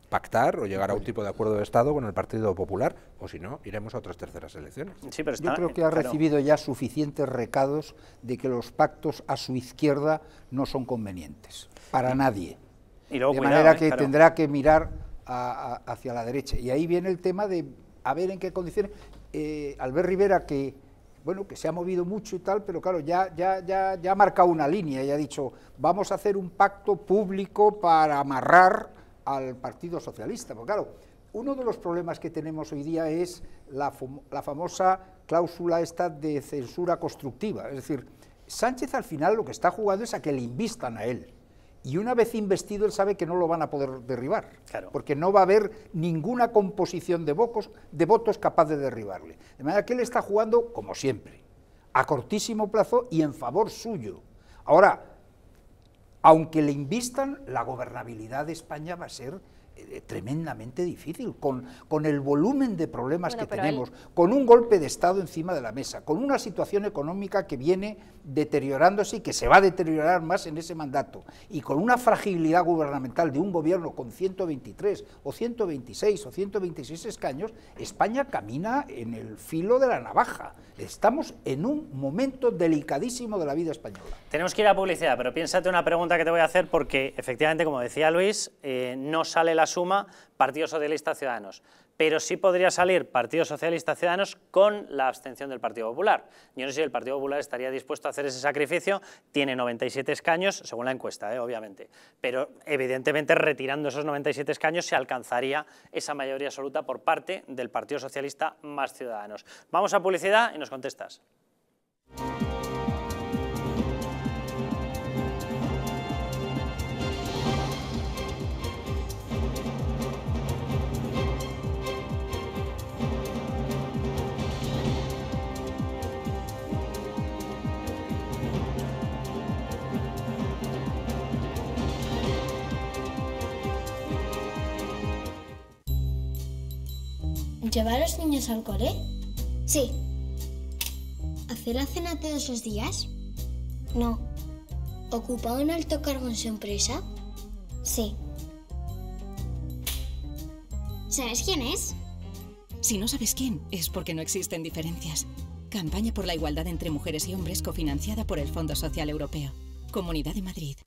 pactar o llegar a un tipo de acuerdo de Estado con el Partido Popular, o si no, iremos a otras terceras elecciones. Sí, pero Yo creo que ha recibido ya suficientes recados de que los pactos a su izquierda no son convenientes, para nadie. de manera que tendrá que mirar hacia la derecha. Y ahí viene el tema de a ver en qué condiciones. Eh, Albert Rivera, que bueno, que se ha movido mucho y tal, pero claro, ya, ya, ya, ya ha marcado una línea y ha dicho, vamos a hacer un pacto público para amarrar al Partido Socialista. Porque claro, uno de los problemas que tenemos hoy día es la, la famosa cláusula esta de censura constructiva. Es decir, Sánchez al final lo que está jugando es a que le invistan a él. Y una vez investido, él sabe que no lo van a poder derribar, porque no va a haber ninguna composición de, de votos capaz de derribarle. De manera que él está jugando, como siempre, a cortísimo plazo y en favor suyo. Ahora, aunque le invistan, la gobernabilidad de España va a ser eh, tremendamente difícil, con, con, el volumen de problemas que tenemos, con un golpe de Estado encima de la mesa, con una situación económica que viene deteriorándose y que se va a deteriorar más en ese mandato, y con una fragilidad gubernamental de un gobierno con 123 o 126 o 126 escaños, España camina en el filo de la navaja. Estamos en un momento delicadísimo de la vida española. Tenemos que ir a publicidad, pero piénsate una pregunta que te voy a hacer porque efectivamente, como decía Luis, eh, no sale la suma Partido Socialista Ciudadanos, pero sí podría salir Partido Socialista Ciudadanos con la abstención del Partido Popular. Yo no sé si el Partido Popular estaría dispuesto a hacer ese sacrificio, tiene 97 escaños, según la encuesta, ¿eh? obviamente, pero evidentemente retirando esos 97 escaños se alcanzaría esa mayoría absoluta por parte del Partido Socialista más Ciudadanos. Vamos a publicidad y nos contestas. ¿Llevar a los niños al cole? Sí. ¿Hacer la cena todos los días? No. ¿Ocupar un alto cargo en su empresa? Sí. ¿Sabes quién es? Si no sabes quién, es porque no existen diferencias. Campaña por la igualdad entre mujeres y hombres cofinanciada por el Fondo Social Europeo. Comunidad de Madrid.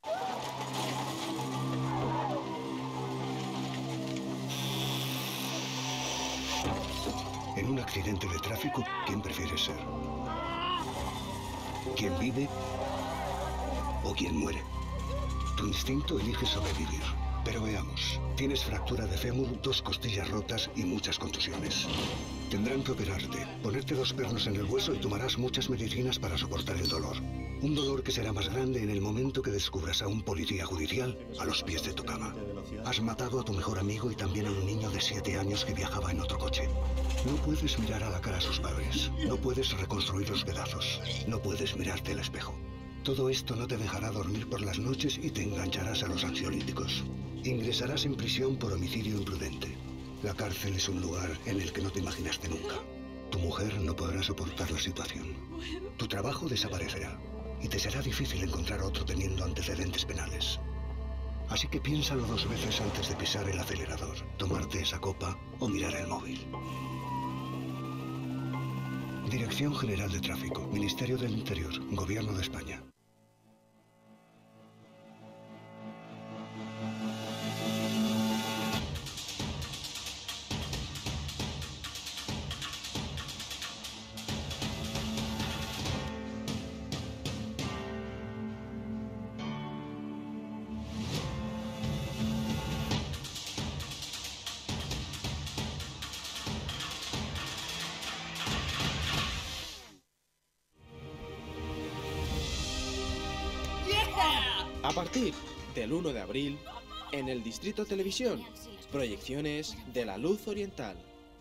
Accidente de tráfico, ¿quién prefiere ser? ¿Quién vive o quién muere? Tu instinto elige sobrevivir. Pero veamos, tienes fractura de fémur, dos costillas rotas y muchas contusiones. Tendrán que operarte, ponerte dos pernos en el hueso y tomarás muchas medicinas para soportar el dolor. Un dolor que será más grande en el momento que descubras a un policía judicial a los pies de tu cama. Has matado a tu mejor amigo y también a un niño de siete años que viajaba en otro coche. No puedes mirar a la cara a sus padres. No puedes reconstruir los pedazos. No puedes mirarte al espejo. Todo esto no te dejará dormir por las noches y te engancharás a los ansiolíticos. Ingresarás en prisión por homicidio imprudente. La cárcel es un lugar en el que no te imaginaste nunca. Tu mujer no podrá soportar la situación. Tu trabajo desaparecerá y te será difícil encontrar otro teniendo antecedentes penales. Así que piénsalo dos veces antes de pisar el acelerador, tomarte esa copa o mirar el móvil. Dirección General de Tráfico, Ministerio del Interior, Gobierno de España. En el Distrito Televisión, proyecciones de la luz oriental.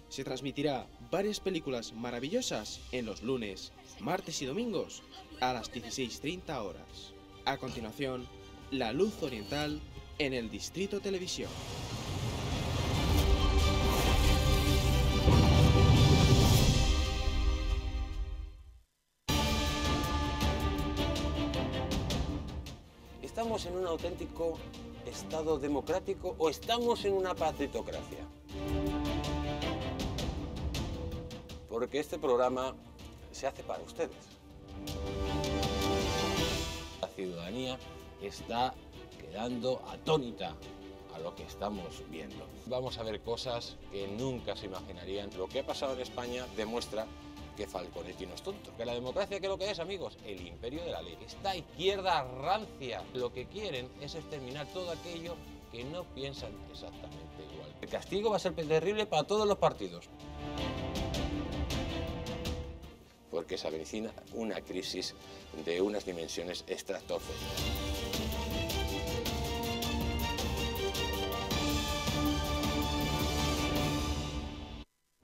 Se transmitirá varias películas maravillosas en los lunes, martes y domingos a las 16.30 horas. A continuación, la luz oriental en el Distrito Televisión. ¿Estamos en un auténtico Estado democrático o estamos en una patritocracia? Porque este programa se hace para ustedes. La ciudadanía está quedando atónita a lo que estamos viendo. Vamos a ver cosas que nunca se imaginarían. Lo que ha pasado en España demuestra que Falconetti no es tonto. Que la democracia que lo que es, amigos, el imperio de la ley. Esta izquierda rancia lo que quieren es exterminar todo aquello que no piensan exactamente igual. El castigo va a ser terrible para todos los partidos. Porque se avecina una crisis de unas dimensiones estratosféricas.